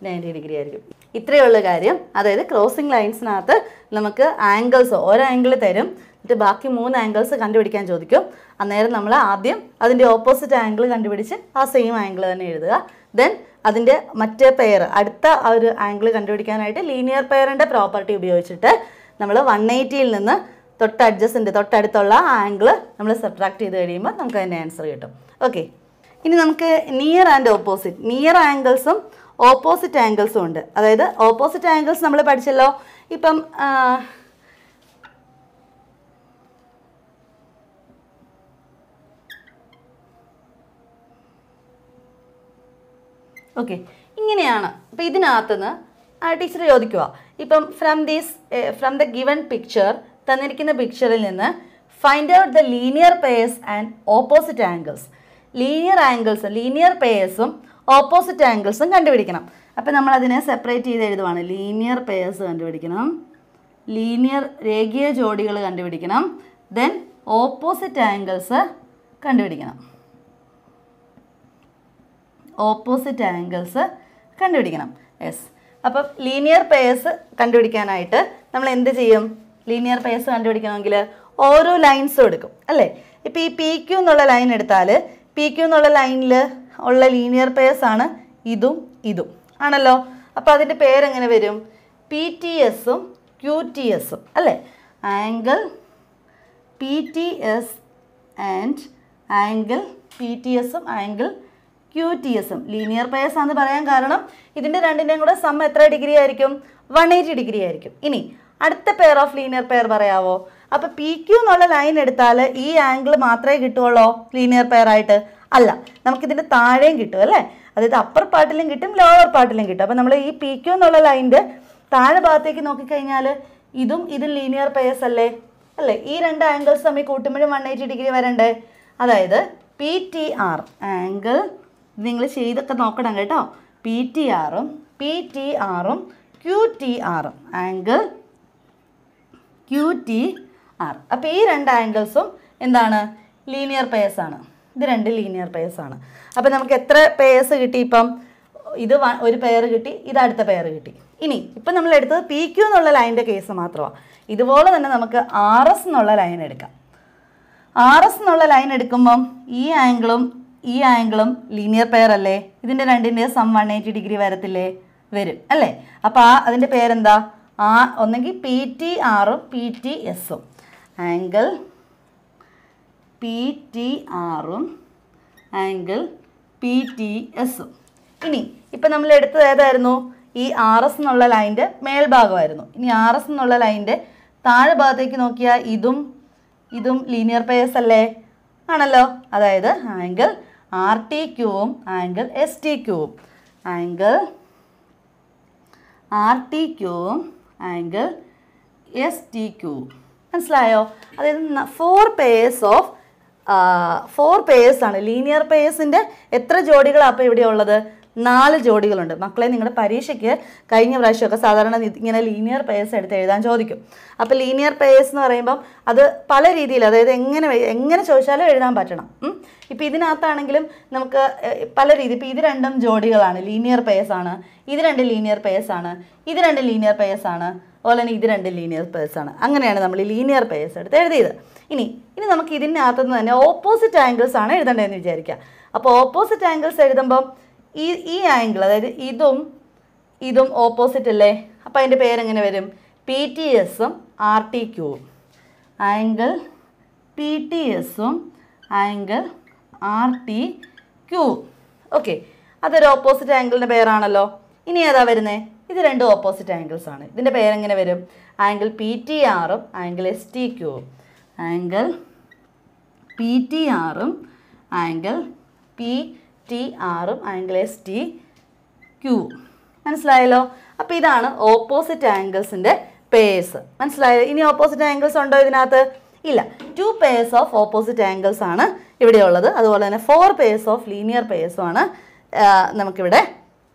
നയന്റി ഡിഗ്രി ആയിരിക്കും. ഇത്രയേ ഉള്ളൂ കാര്യം. അതായത് ക്രോസിംഗ് ലൈൻസിനകത്ത് നമുക്ക് ആംഗിൾസ് ഓരോ ആംഗിൾ തരും. എന്നിട്ട് ബാക്കി മൂന്ന് ആംഗിൾസ് കണ്ടുപിടിക്കാൻ ചോദിക്കും. അന്നേരം നമ്മൾ ആദ്യം അതിന്റെ ഓപ്പോസിറ്റ് ആംഗിൾ കണ്ടുപിടിച്ച് ആ സെയിം ആംഗിൾ തന്നെ എഴുതുക. ദെൻ അതിന്റെ മറ്റേ പെയർ അടുത്ത ആ ഒരു ആംഗിൾ കണ്ടുപിടിക്കാനായിട്ട് ലീനിയർ പെയറിന്റെ പ്രോപ്പർട്ടി ഉപയോഗിച്ചിട്ട് നമ്മൾ വൺ എയ്റ്റിയിൽ നിന്ന് തൊട്ട് അഡ്ജസ്റ്റിന്റെ തൊട്ടടുത്തുള്ള ആംഗിൾ നമ്മൾ സബ്ട്രാക്ട് ചെയ്ത് കഴിയുമ്പോൾ നമുക്ക് അതിന്റെ ആൻസർ കിട്ടും. ഓക്കെ ഇനി നമുക്ക് നിയർ ആൻഡ് ഓപ്പോസിറ്റ് നിയർ ആംഗിൾസും ഓപ്പോസിറ്റ് ആംഗിൾസും ഉണ്ട്. അതായത് ഓപ്പോസിറ്റ് ആംഗിൾസ് നമ്മൾ പഠിച്ചല്ലോ. ഇപ്പം ഓക്കെ ഇങ്ങനെയാണ്. അപ്പം ഇതിനകത്തുനിന്ന് ആ ടീച്ചർ ചോദിക്കുക ഇപ്പം from these from the given picture തന്നിരിക്കുന്ന പിക്ചറിൽ നിന്ന് find out the linear pairs and opposite angles linear angles linear പേയേഴ്സും opposite ആംഗിൾസും കണ്ടുപിടിക്കണം. അപ്പം നമ്മൾ അതിനെ സെപ്പറേറ്റ് ചെയ്ത് എഴുതുവാണ്. ലീനിയർ പേയേഴ്സ് കണ്ടുപിടിക്കണം. ലീനിയർ രേഖീയ ജോഡികൾ കണ്ടുപിടിക്കണം. ദെൻ ഓപ്പോസിറ്റ് ആംഗിൾസ് കണ്ടുപിടിക്കണം. ഓപ്പോസിറ്റ് ആംഗിൾസ് കണ്ടുപിടിക്കണം. യെസ് അപ്പം ലീനിയർ പേഴ്സ് കണ്ടുപിടിക്കാനായിട്ട് നമ്മൾ എന്ത് ചെയ്യും? ലീനിയർ പേഴ്സ് കണ്ടുപിടിക്കണമെങ്കിൽ ഓരോ ലൈൻസും എടുക്കും അല്ലേ? ഇപ്പോൾ ഈ പി ക്യു എന്നുള്ള ലൈൻ എടുത്താൽ പി ക്യു എന്നുള്ള ലൈനിൽ ഉള്ള ലീനിയർ പേഴ്സ് ആണ് ഇതും ഇതും. ആണല്ലോ? അപ്പോൾ അതിന്റെ പേരെങ്ങനെ വരും? പി ടി എസും ക്യു ടി എസും അല്ലേ? Angle P T S and angle P T എസും ആംഗിൾ ക്യു ടി എസും ലീനിയർ പേഴ്സ് ആണെന്ന് പറയാൻ കാരണം ഇതിന്റെ രണ്ടിന്റെയും കൂടെ സം എത്ര ഡിഗ്രി ആയിരിക്കും? വൺ എയ്റ്റി ഡിഗ്രി ആയിരിക്കും. ഇനി അടുത്ത പെയർ ഓഫ് ലീനിയർ പെയർ പറയാവോ? അപ്പോൾ പി ക്യു എന്നുള്ള ലൈൻ എടുത്താൽ ഈ ആംഗിൾ മാത്രമേ കിട്ടുള്ളൂ ലീനിയർ പെയർ ആയിട്ട്. അല്ല നമുക്കിതിന്റെ താഴെയും കിട്ടും അല്ലേ? അതായത് അപ്പർ പാർട്ടിലും കിട്ടും ലോവർ പാർട്ടിലും കിട്ടും. അപ്പോൾ നമ്മൾ ഈ പി ക്യു എന്നുള്ള ലൈന്റെ താഴെ ഭാഗത്തേക്ക് നോക്കിക്കഴിഞ്ഞാൽ ഇതും ഇതും ലീനിയർ പെയേഴ്സ് അല്ലേ? അല്ലേ? ഈ രണ്ട് ആംഗിൾസ് തമ്മിൽ കൂട്ടുമ്പോഴും വൺ എയ്റ്റി ഡിഗ്രി വരണ്ടേ? അതായത് പി ടി ആർ ആംഗിൾ നിങ്ങൾ ചെയ്തൊക്കെ നോക്കണം കേട്ടോ. പി ടി ആറും പി ടി ആറും ക്യു ടി ആറും ആംഗിൾ ക്യു ടി ആർ അപ്പോൾ ഈ രണ്ട് ആംഗിൾസും എന്താണ്? ലീനിയർ പേഴ്സ് ആണ്. ഇത് രണ്ട് ലീനിയർ പേഴ്സ് ആണ്. അപ്പോൾ നമുക്ക് എത്ര പേഴ്സ് കിട്ടി ഇപ്പം? ഇത് ഒരു പെയർ കിട്ടി ഇത് അടുത്ത പെയർ കിട്ടി. ഇനി ഇപ്പം നമ്മൾ എടുത്തത് പി ക്യു എന്നുള്ള ലൈനിന്റെ കേസ് മാത്രമാണ്. ഇതുപോലെ തന്നെ നമുക്ക് ആർ എസ് എന്നുള്ള ലൈൻ എടുക്കാം. ആർ എസ് എന്നുള്ള ലൈൻ എടുക്കുമ്പം ഈ ആംഗിളും ഈ ആംഗിളും ലീനിയർ പെയർ അല്ലേ? ഇതിന്റെ രണ്ടിന്റെ സം വൺ എയ്റ്റി ഡിഗ്രി വരത്തില്ലേ? വരും അല്ലേ? അപ്പോൾ ആ അതിന്റെ പേരെന്താ? ആ ഒന്നെങ്കിൽ പി ടി ആറും പി ടി എസും ആംഗിൾ പി ടി ആറും ആംഗിൾ പി ടി എസും ഇനി ഇപ്പം നമ്മൾ എടുത്തത് ഏതായിരുന്നു? ഈ ആർ എസ് എന്നുള്ള ലൈന്റെ മേൽഭാഗമായിരുന്നു. ഇനി ആർ എസ് എന്നുള്ള ലൈന്റെ താഴെ ഭാഗത്തേക്ക് നോക്കിയാൽ ഇതും ഇതും ലീനിയർ പേയേഴ്സ് അല്ലേ? ആണല്ലോ? അതായത് ആംഗിൾ ആർ ടി ക്യൂവും ആംഗിൾ എസ് ടി ക്യൂവും. ആംഗിൾ ആർ ടി ക്യൂവും ആംഗിൾ എസ് ടി ക്യൂവും. മനസ്സിലായോ? അതായത് ഫോർ പേയേഴ്സ് ഓഫ് ഫോർ പേയേഴ്സാണ് ലീനിയർ പേയേഴ്സിന്റെ എത്ര ജോഡികളാണ് അപ്പോൾ ഇവിടെ ഉള്ളത്? നാല് ജോഡികളുണ്ട്. മക്കളെ നിങ്ങളുടെ പരീക്ഷയ്ക്ക് കഴിഞ്ഞ പ്രാവശ്യമൊക്കെ സാധാരണ ഇങ്ങനെ ലീനിയർ പേഴ്സ് എടുത്ത് എഴുതാൻ ചോദിക്കും. അപ്പോൾ ലീനിയർ പേഴ്സ് എന്ന് പറയുമ്പം അത് പല രീതിയിൽ അതായത് എങ്ങനെ എങ്ങനെ ചോദിച്ചാലും എഴുതാൻ പറ്റണം. ഇപ്പോൾ ഇതിനകത്താണെങ്കിലും നമുക്ക് പല രീതി ഇപ്പോൾ ഇത് രണ്ടും ജോഡികളാണ്. ലീനിയർ പേഴ്സ് ആണ്. ഇത് രണ്ട് ലീനിയർ പേഴ്സ് ആണ്. ഇത് രണ്ട് ലീനിയർ പേഴ്സ് ആണ്. അതുപോലെ തന്നെ ഇത് രണ്ട് ലീനിയർ പേഴ്സ് ആണ്. അങ്ങനെയാണ് നമ്മൾ ഈ ലീനിയർ പേഴ്സ് എടുത്ത് എഴുതിയത്. ഇനി ഇനി നമുക്ക് ഇതിനകത്തുനിന്ന് തന്നെ ഓപ്പോസിറ്റ് ആംഗിൾസ് ആണ് എഴുതേണ്ടതെന്ന് വിചാരിക്കുക. അപ്പോൾ ഓപ്പോസിറ്റ് ആംഗിൾസ് എഴുതുമ്പം ഈ ഈ ആംഗിൾ അതായത് ഇതും ഇതും ഓപ്പോസിറ്റ് അല്ലേ? അപ്പോൾ അതിന്റെ പേരെങ്ങനെ വരും? പി ടി എസും ആർ ടി ക്യൂവും ആംഗിൾ പി ടി എസും angle R T Q okay അതൊരു ഓപ്പോസിറ്റ് ആംഗിളിന്റെ പേരാണല്ലോ. ഇനി ഏതാ വരുന്നത് ഇത് രണ്ടും ഓപ്പോസിറ്റ് ആംഗിൾസ് ആണ്. ഇതിന്റെ പേരെങ്ങനെ വരും? ആംഗിൾ പി ടി ആറും ആംഗിൾ എസ് ടി ക്യൂവും ആംഗിൾ പി ടി ആറും ആംഗിൾ പി ടി ആറും ആംഗിൾ എസ് ടി ക്യൂവും മനസ്സിലായല്ലോ? അപ്പോൾ ഇതാണ് ഓപ്പോസിറ്റ് ആംഗിൾസിന്റെ പേഴ്സ് മനസ്സിലായോ? ഇനി ഓപ്പോസിറ്റ് ആംഗിൾസ് ഉണ്ടോ ഇതിനകത്ത്? ഇല്ല. Two pairs of opposite angles ആണ് ഇവിടെ ഉള്ളത്. അതുപോലെ തന്നെ ഫോർ പേഴ്സ് ഓഫ് ലീനിയർ പേഴ്സും ആണ് നമുക്കിവിടെ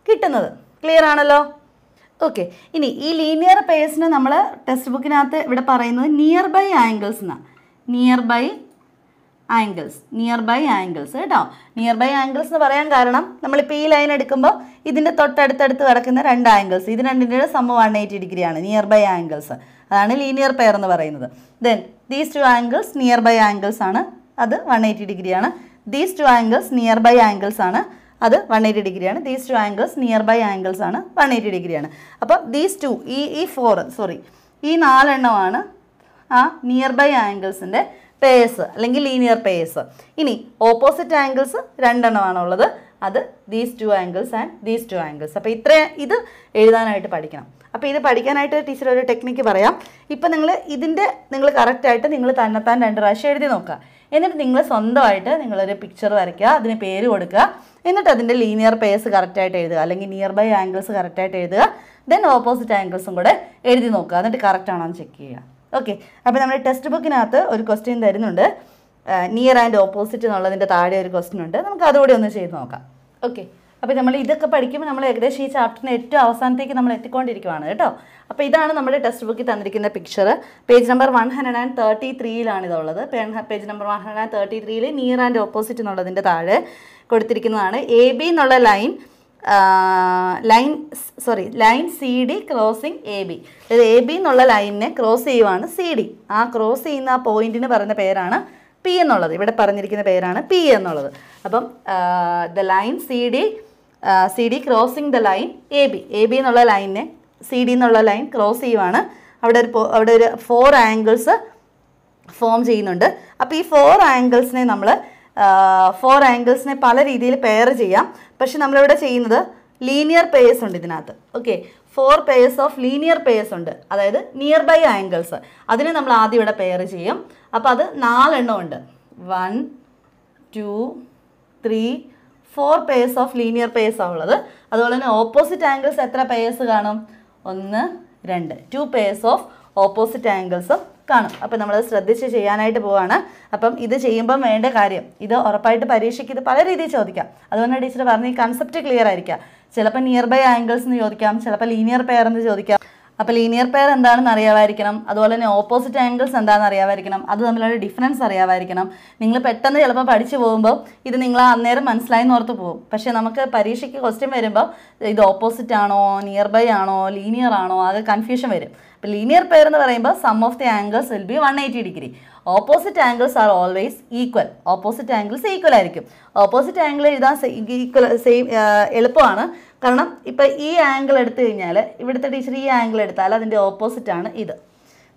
കിട്ടുന്നത്. ക്ലിയർ ആണല്ലോ? ഓക്കെ ഇനി ഈ ലീനിയർ പേഴ്സിന് നമ്മൾ ടെക്സ്റ്റ് ബുക്കിനകത്ത് ഇവിടെ പറയുന്നത് നിയർ ബൈ ആംഗിൾസ് എന്നാണ് near by angles near by angles കേട്ടോ? നിയർ ബൈ ആംഗിൾസ് എന്ന് പറയാൻ കാരണം നമ്മളിപ്പോൾ ഈ ലൈൻ എടുക്കുമ്പോൾ ഇതിന്റെ തൊട്ടടുത്തടുത്ത് കിടക്കുന്ന രണ്ട് ആംഗിൾസ് ഇത് രണ്ടിന്റെ സമ വൺ എയ്റ്റി ഡിഗ്രിയാണ് നിയർ ബൈ ആംഗിൾസ് അതാണ് ലീനിയർ പെയർ എന്ന് പറയുന്നത്. Then these two angles near by angles ആണ്. അത് വൺ എയ്റ്റി ഡിഗ്രിയാണ് these two angles near by angles ആണ്. അത് വൺ എയ്റ്റി ഡിഗ്രിയാണ് these two angles near by angles ആണ്. വൺ എയ്റ്റി ഡിഗ്രിയാണ് അപ്പോൾ ദീസ് ടു ഈ ഈ ഫോർ സോറി ഈ നാലെണ്ണമാണ് ആ നിയർ ബൈ ആംഗിൾസിന്റെ പേഴ്സ് അല്ലെങ്കിൽ ലീനിയർ പേഴ്സ് ഇനി ഓപ്പോസിറ്റ് ആംഗിൾസ് രണ്ടെണ്ണമാണുള്ളത്. അത് these two angles and these two angles അപ്പോൾ ഇത്ര ഇത് എഴുതാനായിട്ട് പഠിക്കണം. അപ്പോൾ ഇത് പഠിക്കാനായിട്ട് ടീച്ചർ ഒരു ടെക്നിക്ക് പറയാം. ഇപ്പം നിങ്ങൾ ഇതിന്റെ നിങ്ങൾ കറക്റ്റായിട്ട് നിങ്ങൾ തന്നെത്താൻ രണ്ട് പ്രാവശ്യം എഴുതി നോക്കുക. എന്നിട്ട് നിങ്ങൾ സ്വന്തമായിട്ട് നിങ്ങളൊരു പിക്ചർ വരയ്ക്കുക അതിന് പേര് കൊടുക്കുക. എന്നിട്ട് അതിന്റെ ലീനിയർ പേസ് കറക്റ്റായിട്ട് എഴുതുക. അല്ലെങ്കിൽ നിയർ ബൈ ആംഗിൾസ് കറക്റ്റായിട്ട് എഴുതുക. ദെൻ ഓപ്പോസിറ്റ് ആംഗിൾസും കൂടെ എഴുതി നോക്കുക. എന്നിട്ട് കറക്റ്റ് ആണോ എന്ന് ചെക്ക് ചെയ്യുക. ഓക്കെ അപ്പോൾ നമ്മുടെ ടെക്സ്റ്റ് ബുക്കിനകത്ത് ഒരു ക്വസ്റ്റ്യൻ തരുന്നുണ്ട്. നിയർ ആൻഡ് ഓപ്പോസിറ്റ് എന്നുള്ളതിന്റെ താഴെ ഒരു ക്വസ്റ്റ്യൻ ഉണ്ട്. നമുക്ക് അതുകൂടി ഒന്ന് ചെയ്ത് നോക്കാം. ഓക്കെ അപ്പോൾ നമ്മൾ ഇതൊക്കെ പഠിക്കുമ്പോൾ നമ്മൾ ഏകദേശം ഈ ചാപ്റ്ററിന് ഏറ്റവും അവസാനത്തേക്ക് നമ്മൾ എത്തിക്കൊണ്ടിരിക്കുവാണ് കേട്ടോ. അപ്പോൾ ഇതാണ് നമ്മുടെ ടെക്സ്റ്റ് ബുക്കിൽ തന്നിരിക്കുന്ന picture page number one hundred and thirty ത്രീയിലാണ് ഇതുള്ളത്. Page number one hundred and thirty ത്രീയിൽ നിയർ ആൻഡ് ഓപ്പോസിറ്റ് എന്നുള്ളതിന്റെ താഴെ കൊടുത്തിരിക്കുന്നതാണ്. എ ബി എന്നുള്ള line line sorry line C D crossing A B. അതായത് എ ബി എന്നുള്ള ലൈനിനെ ക്രോസ് ചെയ്യുവാണ് സി ഡി. ആ ക്രോസ് ചെയ്യുന്ന ആ പോയിന്റിന് പറയുന്ന പേരാണ് പി എന്നുള്ളത്. ഇവിടെ പറഞ്ഞിരിക്കുന്ന പേരാണ് പി എന്നുള്ളത്. അപ്പം the line C D C D crossing the line A B. A B എന്നുള്ള ലൈനിനെ സി ഡി എന്നുള്ള ലൈൻ ക്രോസ് ചെയ്യുവാണ്. അവിടെ ഒരു അവിടെ ഒരു ഫോർ ആംഗിൾസ് ഫോം ചെയ്യുന്നുണ്ട്. അപ്പോൾ ഈ ഫോർ ആംഗിൾസിനെ നമ്മൾ ഫോർ ആംഗിൾസിനെ പല രീതിയിൽ പെയർ ചെയ്യാം. പക്ഷെ നമ്മളിവിടെ ചെയ്യുന്നത്? ലീനിയർ പേയേഴ്സ് ഉണ്ട് ഇതിനകത്ത്. Okay four pairs of linear pairs ഉണ്ട്. അതായത് നിയർ ബൈ ആംഗിൾസ് അതിനെ നമ്മൾ ആദ്യം ഇവിടെ പെയർ ചെയ്യും. അപ്പോൾ അത് നാലെണ്ണം ഉണ്ട്. One two three four pairs of linear pairs ആണ് ഉള്ളത്. അതുപോലെ തന്നെ ഓപ്പോസിറ്റ് ആംഗിൾസ് എത്ര പേയേഴ്സ് കാണും? ഒന്ന് രണ്ട്. ടു പേയേഴ്സ് ഓഫ് ഓപ്പോസിറ്റ് ആംഗിൾസും കാണും. അപ്പം നമ്മൾ ശ്രദ്ധിച്ച് ചെയ്യാനായിട്ട് പോവാണ്. അപ്പം ഇത് ചെയ്യുമ്പം വേണ്ട കാര്യം ഇത് ഉറപ്പായിട്ട് പരീക്ഷയ്ക്ക് ഇത് പല രീതിയിൽ ചോദിക്കാം. അതുകൊണ്ട് ടീച്ചർ പറഞ്ഞ ഈ കൺസെപ്റ്റ് ക്ലിയർ ആയിരിക്കാം. ചിലപ്പോൾ നിയർ ബൈ ആംഗിൾസ് എന്ന് ചോദിക്കാം ചിലപ്പോൾ ലീനിയർ പെയർ എന്ന് ചോദിക്കാം. അപ്പോൾ ലീനിയർ പെയർ എന്താണെന്ന് അറിയാമായിരിക്കണം. അതുപോലെ തന്നെ ഓപ്പോസിറ്റ് ആംഗിൾസ് എന്താണെന്ന് അറിയാമായിരിക്കണം. അത് തമ്മിലുള്ള ഡിഫറൻസ് അറിയാമായിരിക്കണം. നിങ്ങൾ പെട്ടെന്ന് ചിലപ്പോൾ പഠിച്ചു പോകുമ്പോൾ ഇത് നിങ്ങൾ അന്നേരം മനസ്സിലായി ഓർത്ത് പോകും. പക്ഷേ നമുക്ക് പരീക്ഷയ്ക്ക് ക്വസ്റ്റ്യൻ വരുമ്പോൾ ഇത് ഓപ്പോസിറ്റ് ആണോ നിയർ ബൈ ആണോ ലീനിയർ ആണോ ആകെ കൺഫ്യൂഷൻ വരും. അപ്പോൾ ലീനിയർ പെയർ എന്ന് പറയുമ്പോൾ sum of the angles will be one eighty degree opposite angles are always equal opposite angles equal ആയിരിക്കും. ഓപ്പോസിറ്റ് ആംഗിൾ എഴുതാൻ ഈക്വൽ സെയിം എളുപ്പമാണ്. കാരണം ഇപ്പോൾ ഈ ആംഗിൾ എടുത്തു കഴിഞ്ഞാൽ ഇവിടുത്തെ ടീച്ചർ ഈ ആംഗിൾ എടുത്താൽ അതിന്റെ ഓപ്പോസിറ്റ് ആണ് ഇത്.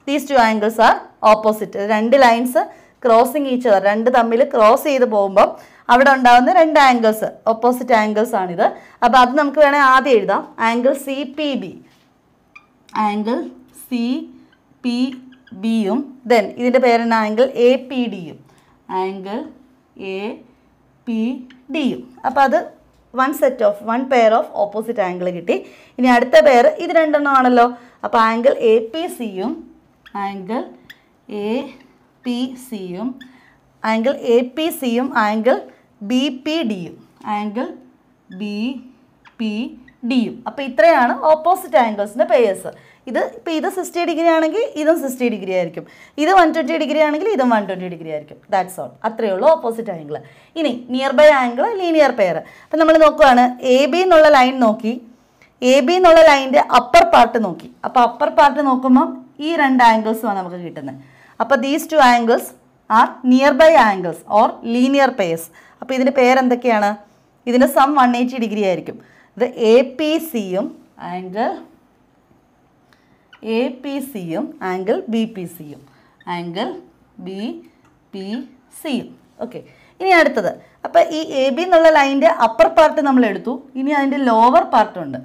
These two angles are opposite രണ്ട് ലൈൻസ് ക്രോസിങ് ഈച്ച് രണ്ട് തമ്മിൽ ക്രോസ് ചെയ്ത് പോകുമ്പോൾ അവിടെ ഉണ്ടാകുന്ന രണ്ട് ആംഗിൾസ് ഓപ്പോസിറ്റ് ആംഗിൾസ് ആണിത്. അപ്പോൾ അത് നമുക്ക് വേണേൽ ആദ്യം എഴുതാം. Angle C P B angle C P ബിയും ദെൻ ഇതിന്റെ പേരാണ് ആംഗിൾ എ പി ഡിയും ആംഗിൾ എ പി ഡിയും അപ്പോൾ അത് one set of one pair of opposite angle കിട്ടി. ഇനി അടുത്ത പെയർ ഇത് രണ്ടെണ്ണം ആണല്ലോ. അപ്പോൾ ആംഗിൾ എ പി സിയും ആംഗിൾ എ പി സിയും ആംഗിൾ എ പി സിയും ആംഗിൾ ബി പി ഡിയും ആംഗിൾ ബി പി ഡിയും അപ്പോൾ ഇത്രയാണ് ഓപ്പോസിറ്റ് ആംഗിൾസിന്റെ പേയേഴ്സ് ഇത് ഇപ്പോൾ ഇത് സിക്സ്റ്റി ഡിഗ്രി ആണെങ്കിൽ ഇതും സിക്സ്റ്റി ഡിഗ്രി ആയിരിക്കും. ഇത് വൺ ട്വന്റി ഡിഗ്രി ആണെങ്കിൽ ഇതും വൺ ട്വന്റി ഡിഗ്രി ആയിരിക്കും. ദാറ്റ്സ് ഓൾ അത്രയേ ഉള്ളൂ ഓപ്പോസിറ്റ് ആംഗിൾ ഇനി near by angle linear pair അപ്പം നമ്മൾ നോക്കുവാണ് എ ബി എന്നുള്ള ലൈൻ നോക്കി. എ ബി എന്നുള്ള ലൈന്റെ അപ്പർ പാർട്ട് നോക്കി. അപ്പോൾ അപ്പർ പാർട്ട് നോക്കുമ്പോൾ ഈ രണ്ട് ആംഗിൾസുമാണ് നമുക്ക് കിട്ടുന്നത്. അപ്പോൾ these two angles are near by angles or linear pairs അപ്പോൾ ഇതിന്റെ പേരെന്തൊക്കെയാണ് ഇതിന്റെ സം വൺ എയ്റ്റി ഡിഗ്രി ആയിരിക്കും. ഇത് എ പി സിയും ആംഗിൾ എ പി സിയും ആംഗിൾ ബി പി സിയും ആംഗിൾ ബി പി സിയും ഓക്കെ ഇനി അടുത്തത്. അപ്പോൾ ഈ എ ബി എന്നുള്ള ലൈനിന്റെ അപ്പർ പാർട്ട് നമ്മൾ എടുത്തു. ഇനി അതിന്റെ ലോവർ പാർട്ടുണ്ട്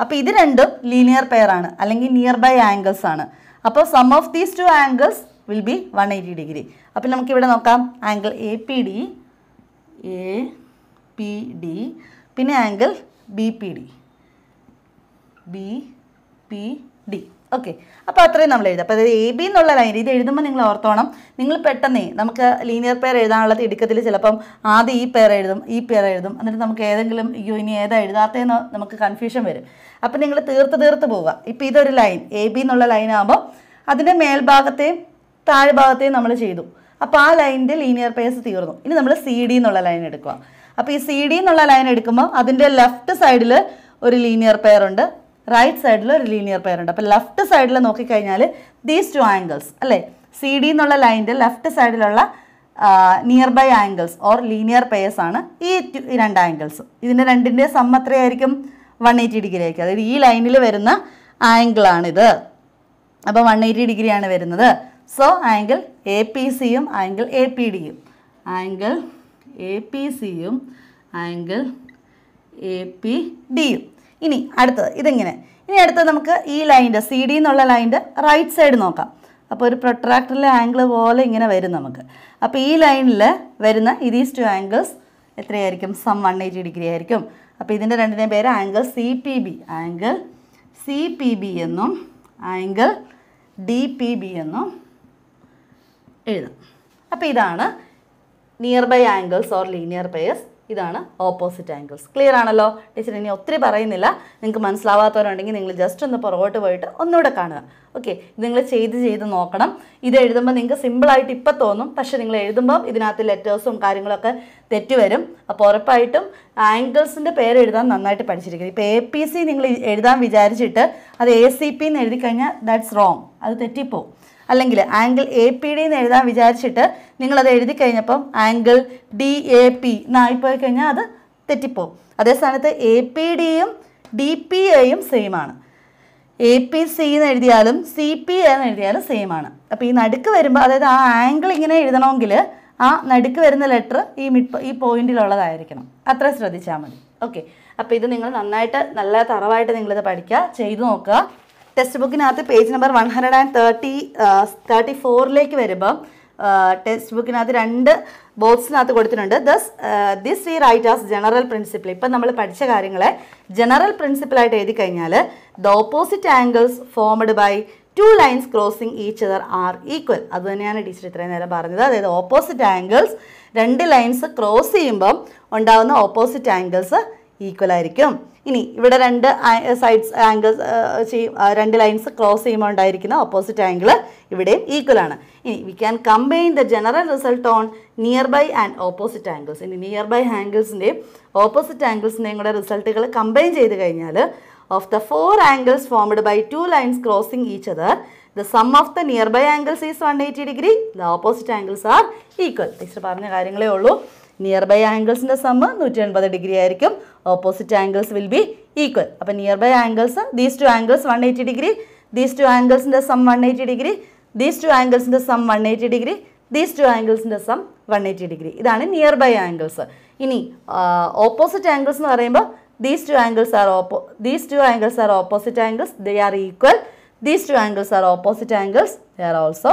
അപ്പോൾ ഇത് രണ്ടും ലീനിയർ പെയർ ആണ്. അല്ലെങ്കിൽ നിയർ ബൈ ആംഗിൾസ് ആണ്. അപ്പോൾ sum of these two angles will be one eighty degree അപ്പോൾ നമുക്കിവിടെ നോക്കാം. Angle A P D A P D പിന്നെ angle B P D B P D okay അപ്പോൾ അത്രയും നമ്മൾ എഴുതാം. അപ്പോൾ അതായത് എ ബി എന്നുള്ള ലൈൻ ഇത് എഴുതുമ്പോൾ നിങ്ങൾ ഓർത്തോണം. നിങ്ങൾ പെട്ടെന്നേ നമുക്ക് ലീനിയർ പെയർ എഴുതാനുള്ള തിടുക്കത്തിൽ ചിലപ്പം ആദ്യം ഈ പെയർ എഴുതും ഈ പെയർ എഴുതും. എന്നിട്ട് നമുക്ക് ഏതെങ്കിലും അയ്യോ ഇനി ഏതാ എഴുതാത്തതെന്ന് നമുക്ക് കൺഫ്യൂഷൻ വരും. അപ്പോൾ നിങ്ങൾ തീർത്ത് തീർത്ത് പോവുക. ഇപ്പോൾ ഇതൊരു ലൈൻ എ ബി എന്നുള്ള ലൈൻ ആകുമ്പോൾ അതിന്റെ മേൽഭാഗത്തെയും താഴ്ഭാഗത്തെയും നമ്മൾ ചെയ്തു. അപ്പോൾ ആ ലൈനിന്റെ ലീനിയർ പേസ് തീർന്നു. ഇനി നമ്മൾ സി ഡി എന്നുള്ള ലൈൻ എടുക്കുക. അപ്പോൾ ഈ സി ഡി എന്നുള്ള ലൈൻ എടുക്കുമ്പോൾ അതിന്റെ ലെഫ്റ്റ് സൈഡിൽ ഒരു ലീനിയർ പെയർ ഉണ്ട്. റൈറ്റ് സൈഡിൽ ഒരു ലീനിയർ പെയർ ഉണ്ട്. അപ്പോൾ ലെഫ്റ്റ് സൈഡിൽ നോക്കിക്കഴിഞ്ഞാൽ ദീസ് ടു ആംഗിൾസ് അല്ലേ? സി ഡി എന്നുള്ള ലൈന്റെ ലെഫ്റ്റ് സൈഡിലുള്ള near by angles or linear pairs ആണ് ഈ രണ്ട് ആംഗിൾസ് ഇതിന്റെ രണ്ടിന്റെ സം എത്രയായിരിക്കും? വൺ എയ്റ്റി ഡിഗ്രി ആയിരിക്കും. അതായത് ഈ ലൈനിൽ വരുന്ന ആംഗിളാണിത് അപ്പോൾ വൺ എയ്റ്റി ഡിഗ്രിയാണ് വരുന്നത്. സോ ആംഗിൾ എ പി സിയും ആംഗിൾ എ പി ഡിയും ആംഗിൾ എ പി സിയും ആംഗിൾ എ പി ഡിയും ഇനി അടുത്തത് ഇതെങ്ങനെ? ഇനി അടുത്തത് നമുക്ക് ഈ ലൈന്റെ സി ഡി എന്നുള്ള ലൈന്റെ റൈറ്റ് സൈഡ് നോക്കാം. അപ്പോൾ ഒരു പ്രൊട്രാക്ടറിലെ ആംഗിൾ പോലെ ഇങ്ങനെ വരും നമുക്ക്. അപ്പോൾ ഈ ലൈനിൽ വരുന്ന ഇതീസ് ടു ആംഗിൾസ് എത്രയായിരിക്കും? സം വൺ എയ്റ്റി ഡിഗ്രി ആയിരിക്കും. അപ്പോൾ ഇതിന്റെ രണ്ടിന്റെയും പേര് angle C P B angle C P B എന്നും ആംഗിൾ ഡി പി ബി എന്നും എഴുതാം. അപ്പോൾ ഇതാണ് near by angles or linear pairs ഇതാണ് ഓപ്പോസിറ്റ് ആംഗിൾസ് ക്ലിയർ ആണല്ലോ? ടീച്ചർ ഇനി ഒത്തിരി പറയുന്നില്ല. നിങ്ങൾക്ക് മനസ്സിലാവാത്തവരുണ്ടെങ്കിൽ നിങ്ങൾ ജസ്റ്റ് ഒന്ന് പുറകോട്ട് പോയിട്ട് ഒന്നുകൂടെ കാണുക. ഓക്കെ ഇത് നിങ്ങൾ ചെയ്ത് ചെയ്ത് നോക്കണം. ഇത് എഴുതുമ്പോൾ നിങ്ങൾക്ക് സിമ്പിളായിട്ട് ഇപ്പം തോന്നും. പക്ഷേ നിങ്ങൾ എഴുതുമ്പം ഇതിനകത്ത് ലെറ്റേഴ്സും കാര്യങ്ങളൊക്കെ തെറ്റുവരും. അപ്പോൾ ഉറപ്പായിട്ടും ആംഗിൾസിന്റെ പേര് എഴുതാൻ നന്നായിട്ട് പഠിച്ചിരിക്കുന്നത് ഇപ്പോൾ എ പി സി നിങ്ങൾ എഴുതാൻ വിചാരിച്ചിട്ട് അത് എ സി പി എന്ന് എഴുതി കഴിഞ്ഞാൽ ദാറ്റ്സ് റോങ് അത് തെറ്റിപ്പോവും. അല്ലെങ്കിൽ ആംഗിൾ എ പി ഡി എന്ന് എഴുതാൻ വിചാരിച്ചിട്ട് നിങ്ങളത് എഴുതി കഴിഞ്ഞപ്പം ആംഗിൾ ഡി എ പി എന്നായിപ്പോയി കഴിഞ്ഞാൽ അത് തെറ്റിപ്പോവും. അതേ സ്ഥാനത്ത് എ പി ഡിയും ഡി പി എയും സെയിം ആണ്. എ പി സി എന്ന് എഴുതിയാലും സി പി എന്ന് എഴുതിയാലും സെയിം ആണ്. അപ്പോൾ ഈ നടുക്ക് വരുമ്പോൾ അതായത് ആ ആംഗിൾ ഇങ്ങനെ എഴുതണമെങ്കിൽ ആ നടുക്ക് വരുന്ന ലെറ്റർ ഈ മിഡ് ഈ പോയിന്റിലുള്ളതായിരിക്കണം അത്ര ശ്രദ്ധിച്ചാൽ മതി. ഓക്കെ അപ്പോൾ ഇത് നിങ്ങൾ നന്നായിട്ട് നല്ല തറവായിട്ട് നിങ്ങളിത് പഠിക്കുക ചെയ്തു നോക്കുക. Text ബുക്കിനകത്ത് page number one hundred and thirty thirty ഫോറിലേക്ക് വരുമ്പം ടെക്സ്റ്റ് ബുക്കിനകത്ത് രണ്ട് ബോക്സിനകത്ത് കൊടുത്തിട്ടുണ്ട്. Thus this we write as general principle ഇപ്പം നമ്മൾ പഠിച്ച കാര്യങ്ങളെ ജനറൽ പ്രിൻസിപ്പിളായിട്ട് എഴുതി കഴിഞ്ഞാൽ the opposite angles formed by two lines crossing each other are equal അതുതന്നെയാണ് ടീച്ചർ ഇത്രയും നേരം പറഞ്ഞത്. അതായത് ഓപ്പോസിറ്റ് ആംഗിൾസ് രണ്ട് ലൈൻസ് ക്രോസ് ചെയ്യുമ്പം ഉണ്ടാകുന്ന ഓപ്പോസിറ്റ് ആംഗിൾസ് ഈക്വൽ ആയിരിക്കും. ഇനി ഇവിടെ രണ്ട് സൈഡ്സ് ആംഗിൾസ് ചെയ്യും രണ്ട് ലൈൻസ് ക്രോസ് ചെയ്യുമ്പോൾ ഉണ്ടായിരിക്കുന്ന ഓപ്പോസിറ്റ് ആംഗിൾ ഇവിടെയും ഈക്വൽ ആണ്. ഇനി we can combine the general result on near by and opposite angles ഇനി നിയർ ബൈ ആംഗിൾസിന്റെയും ഓപ്പോസിറ്റ് ആംഗിൾസിന്റെയും കൂടെ റിസൾട്ടുകൾ കമ്പൈൻ ചെയ്ത് കഴിഞ്ഞാൽ of the four angles formed by two lines crossing each other the sum of the near by angles is one eighty degree the opposite angles are equal teacher പറഞ്ഞ കാര്യങ്ങളേ ഉള്ളൂ. Near by ആംഗിൾസിന്റെ sum നൂറ്റി എൺപത് degree ആയിരിക്കും opposite angles will be equal അപ്പോൾ near by angles these two angles one eighty degree these two ആംഗിൾസിന്റെ sum one eighty degree these two ആംഗിൾസിന്റെ sum one eighty degree these two ആംഗിൾസിന്റെ sum one eighty degree ഇതാണ് near by angles ഇനി opposite angles എന്ന് പറയുമ്പോൾ these two angles are oppo these two angles are opposite angles they are equal these two angles are opposite angles they are also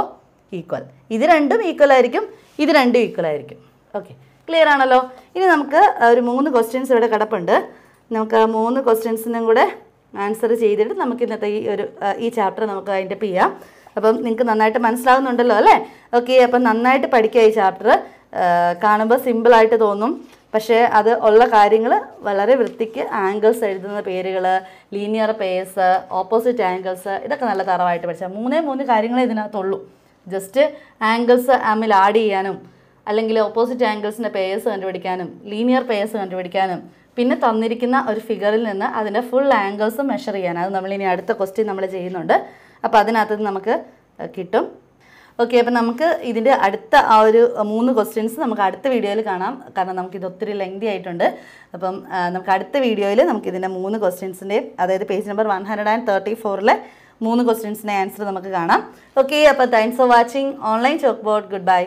equal ഇത് രണ്ടും equal ആയിരിക്കും. ഇത് രണ്ടും equal ആയിരിക്കും. Okay clear ആണല്ലോ? ഇനി നമുക്ക് ഒരു മൂന്ന് ക്വസ്റ്റ്യൻസ് ഇവിടെ കിടപ്പുണ്ട്. നമുക്ക് മൂന്ന് ക്വസ്റ്റ്യൻസിനും കൂടെ ആൻസർ ചെയ്തിട്ട് നമുക്ക് ഇന്നത്തെ ഈ ഒരു ഈ ചാപ്റ്റർ നമുക്ക് അതിന്റെ ചെയ്യാം. അപ്പം നിങ്ങൾക്ക് നന്നായിട്ട് മനസ്സിലാവുന്നുണ്ടല്ലോ അല്ലേ? ഓക്കെ അപ്പം നന്നായിട്ട് പഠിക്കുക ഈ ചാപ്റ്റർ കാണുമ്പോൾ സിമ്പിളായിട്ട് തോന്നും. പക്ഷേ അത് ഉള്ള കാര്യങ്ങൾ വളരെ വൃത്തിക്ക് ആംഗിൾസ് എഴുതുന്ന പേരുകൾ ലീനിയർ പേസ് ഓപ്പോസിറ്റ് ആംഗിൾസ് ഇതൊക്കെ നല്ല തറവായിട്ട് പഠിച്ചാൽ മൂന്നേ മൂന്ന് കാര്യങ്ങളേ ഇതിനകത്തുള്ളൂ. ജസ്റ്റ് ആംഗിൾസ് ആമിൽ ആഡ് ചെയ്യാനും അല്ലെങ്കിൽ ഓപ്പോസിറ്റ് ആംഗിൾസിന്റെ പേയേഴ്സ് കണ്ടുപിടിക്കാനും ലീനിയർ പേയേഴ്സ് കണ്ടുപിടിക്കാനും പിന്നെ തന്നിരിക്കുന്ന ഒരു ഫിഗറിൽ നിന്ന് അതിന്റെ ഫുൾ ആംഗിൾസ് മെഷർ ചെയ്യാൻ. അത് നമ്മളിനി അടുത്ത ക്വസ്റ്റ്യൻ നമ്മൾ ചെയ്യുന്നുണ്ട്. അപ്പോൾ അതിനകത്ത് നമുക്ക് കിട്ടും. ഓക്കെ അപ്പം നമുക്ക് ഇതിന്റെ അടുത്ത ആ ഒരു മൂന്ന് ക്വസ്റ്റ്യൻസ് നമുക്ക് അടുത്ത വീഡിയോയിൽ കാണാം. കാരണം നമുക്കിത് ഒത്തിരി ലെങ്തി ആയിട്ടുണ്ട്. അപ്പം നമുക്ക് അടുത്ത വീഡിയോയിൽ നമുക്ക് ഇതിന്റെ മൂന്ന് ക്വസ്റ്റ്യൻസിന്റെയും അതായത് page number one hundred and thirty ഫോറിലെ മൂന്ന് ക്വസ്റ്റ്യൻസിന്റെ ആൻസർ നമുക്ക് കാണാം. ഓക്കെ അപ്പോൾ thanks for watching online chalkboard goodbye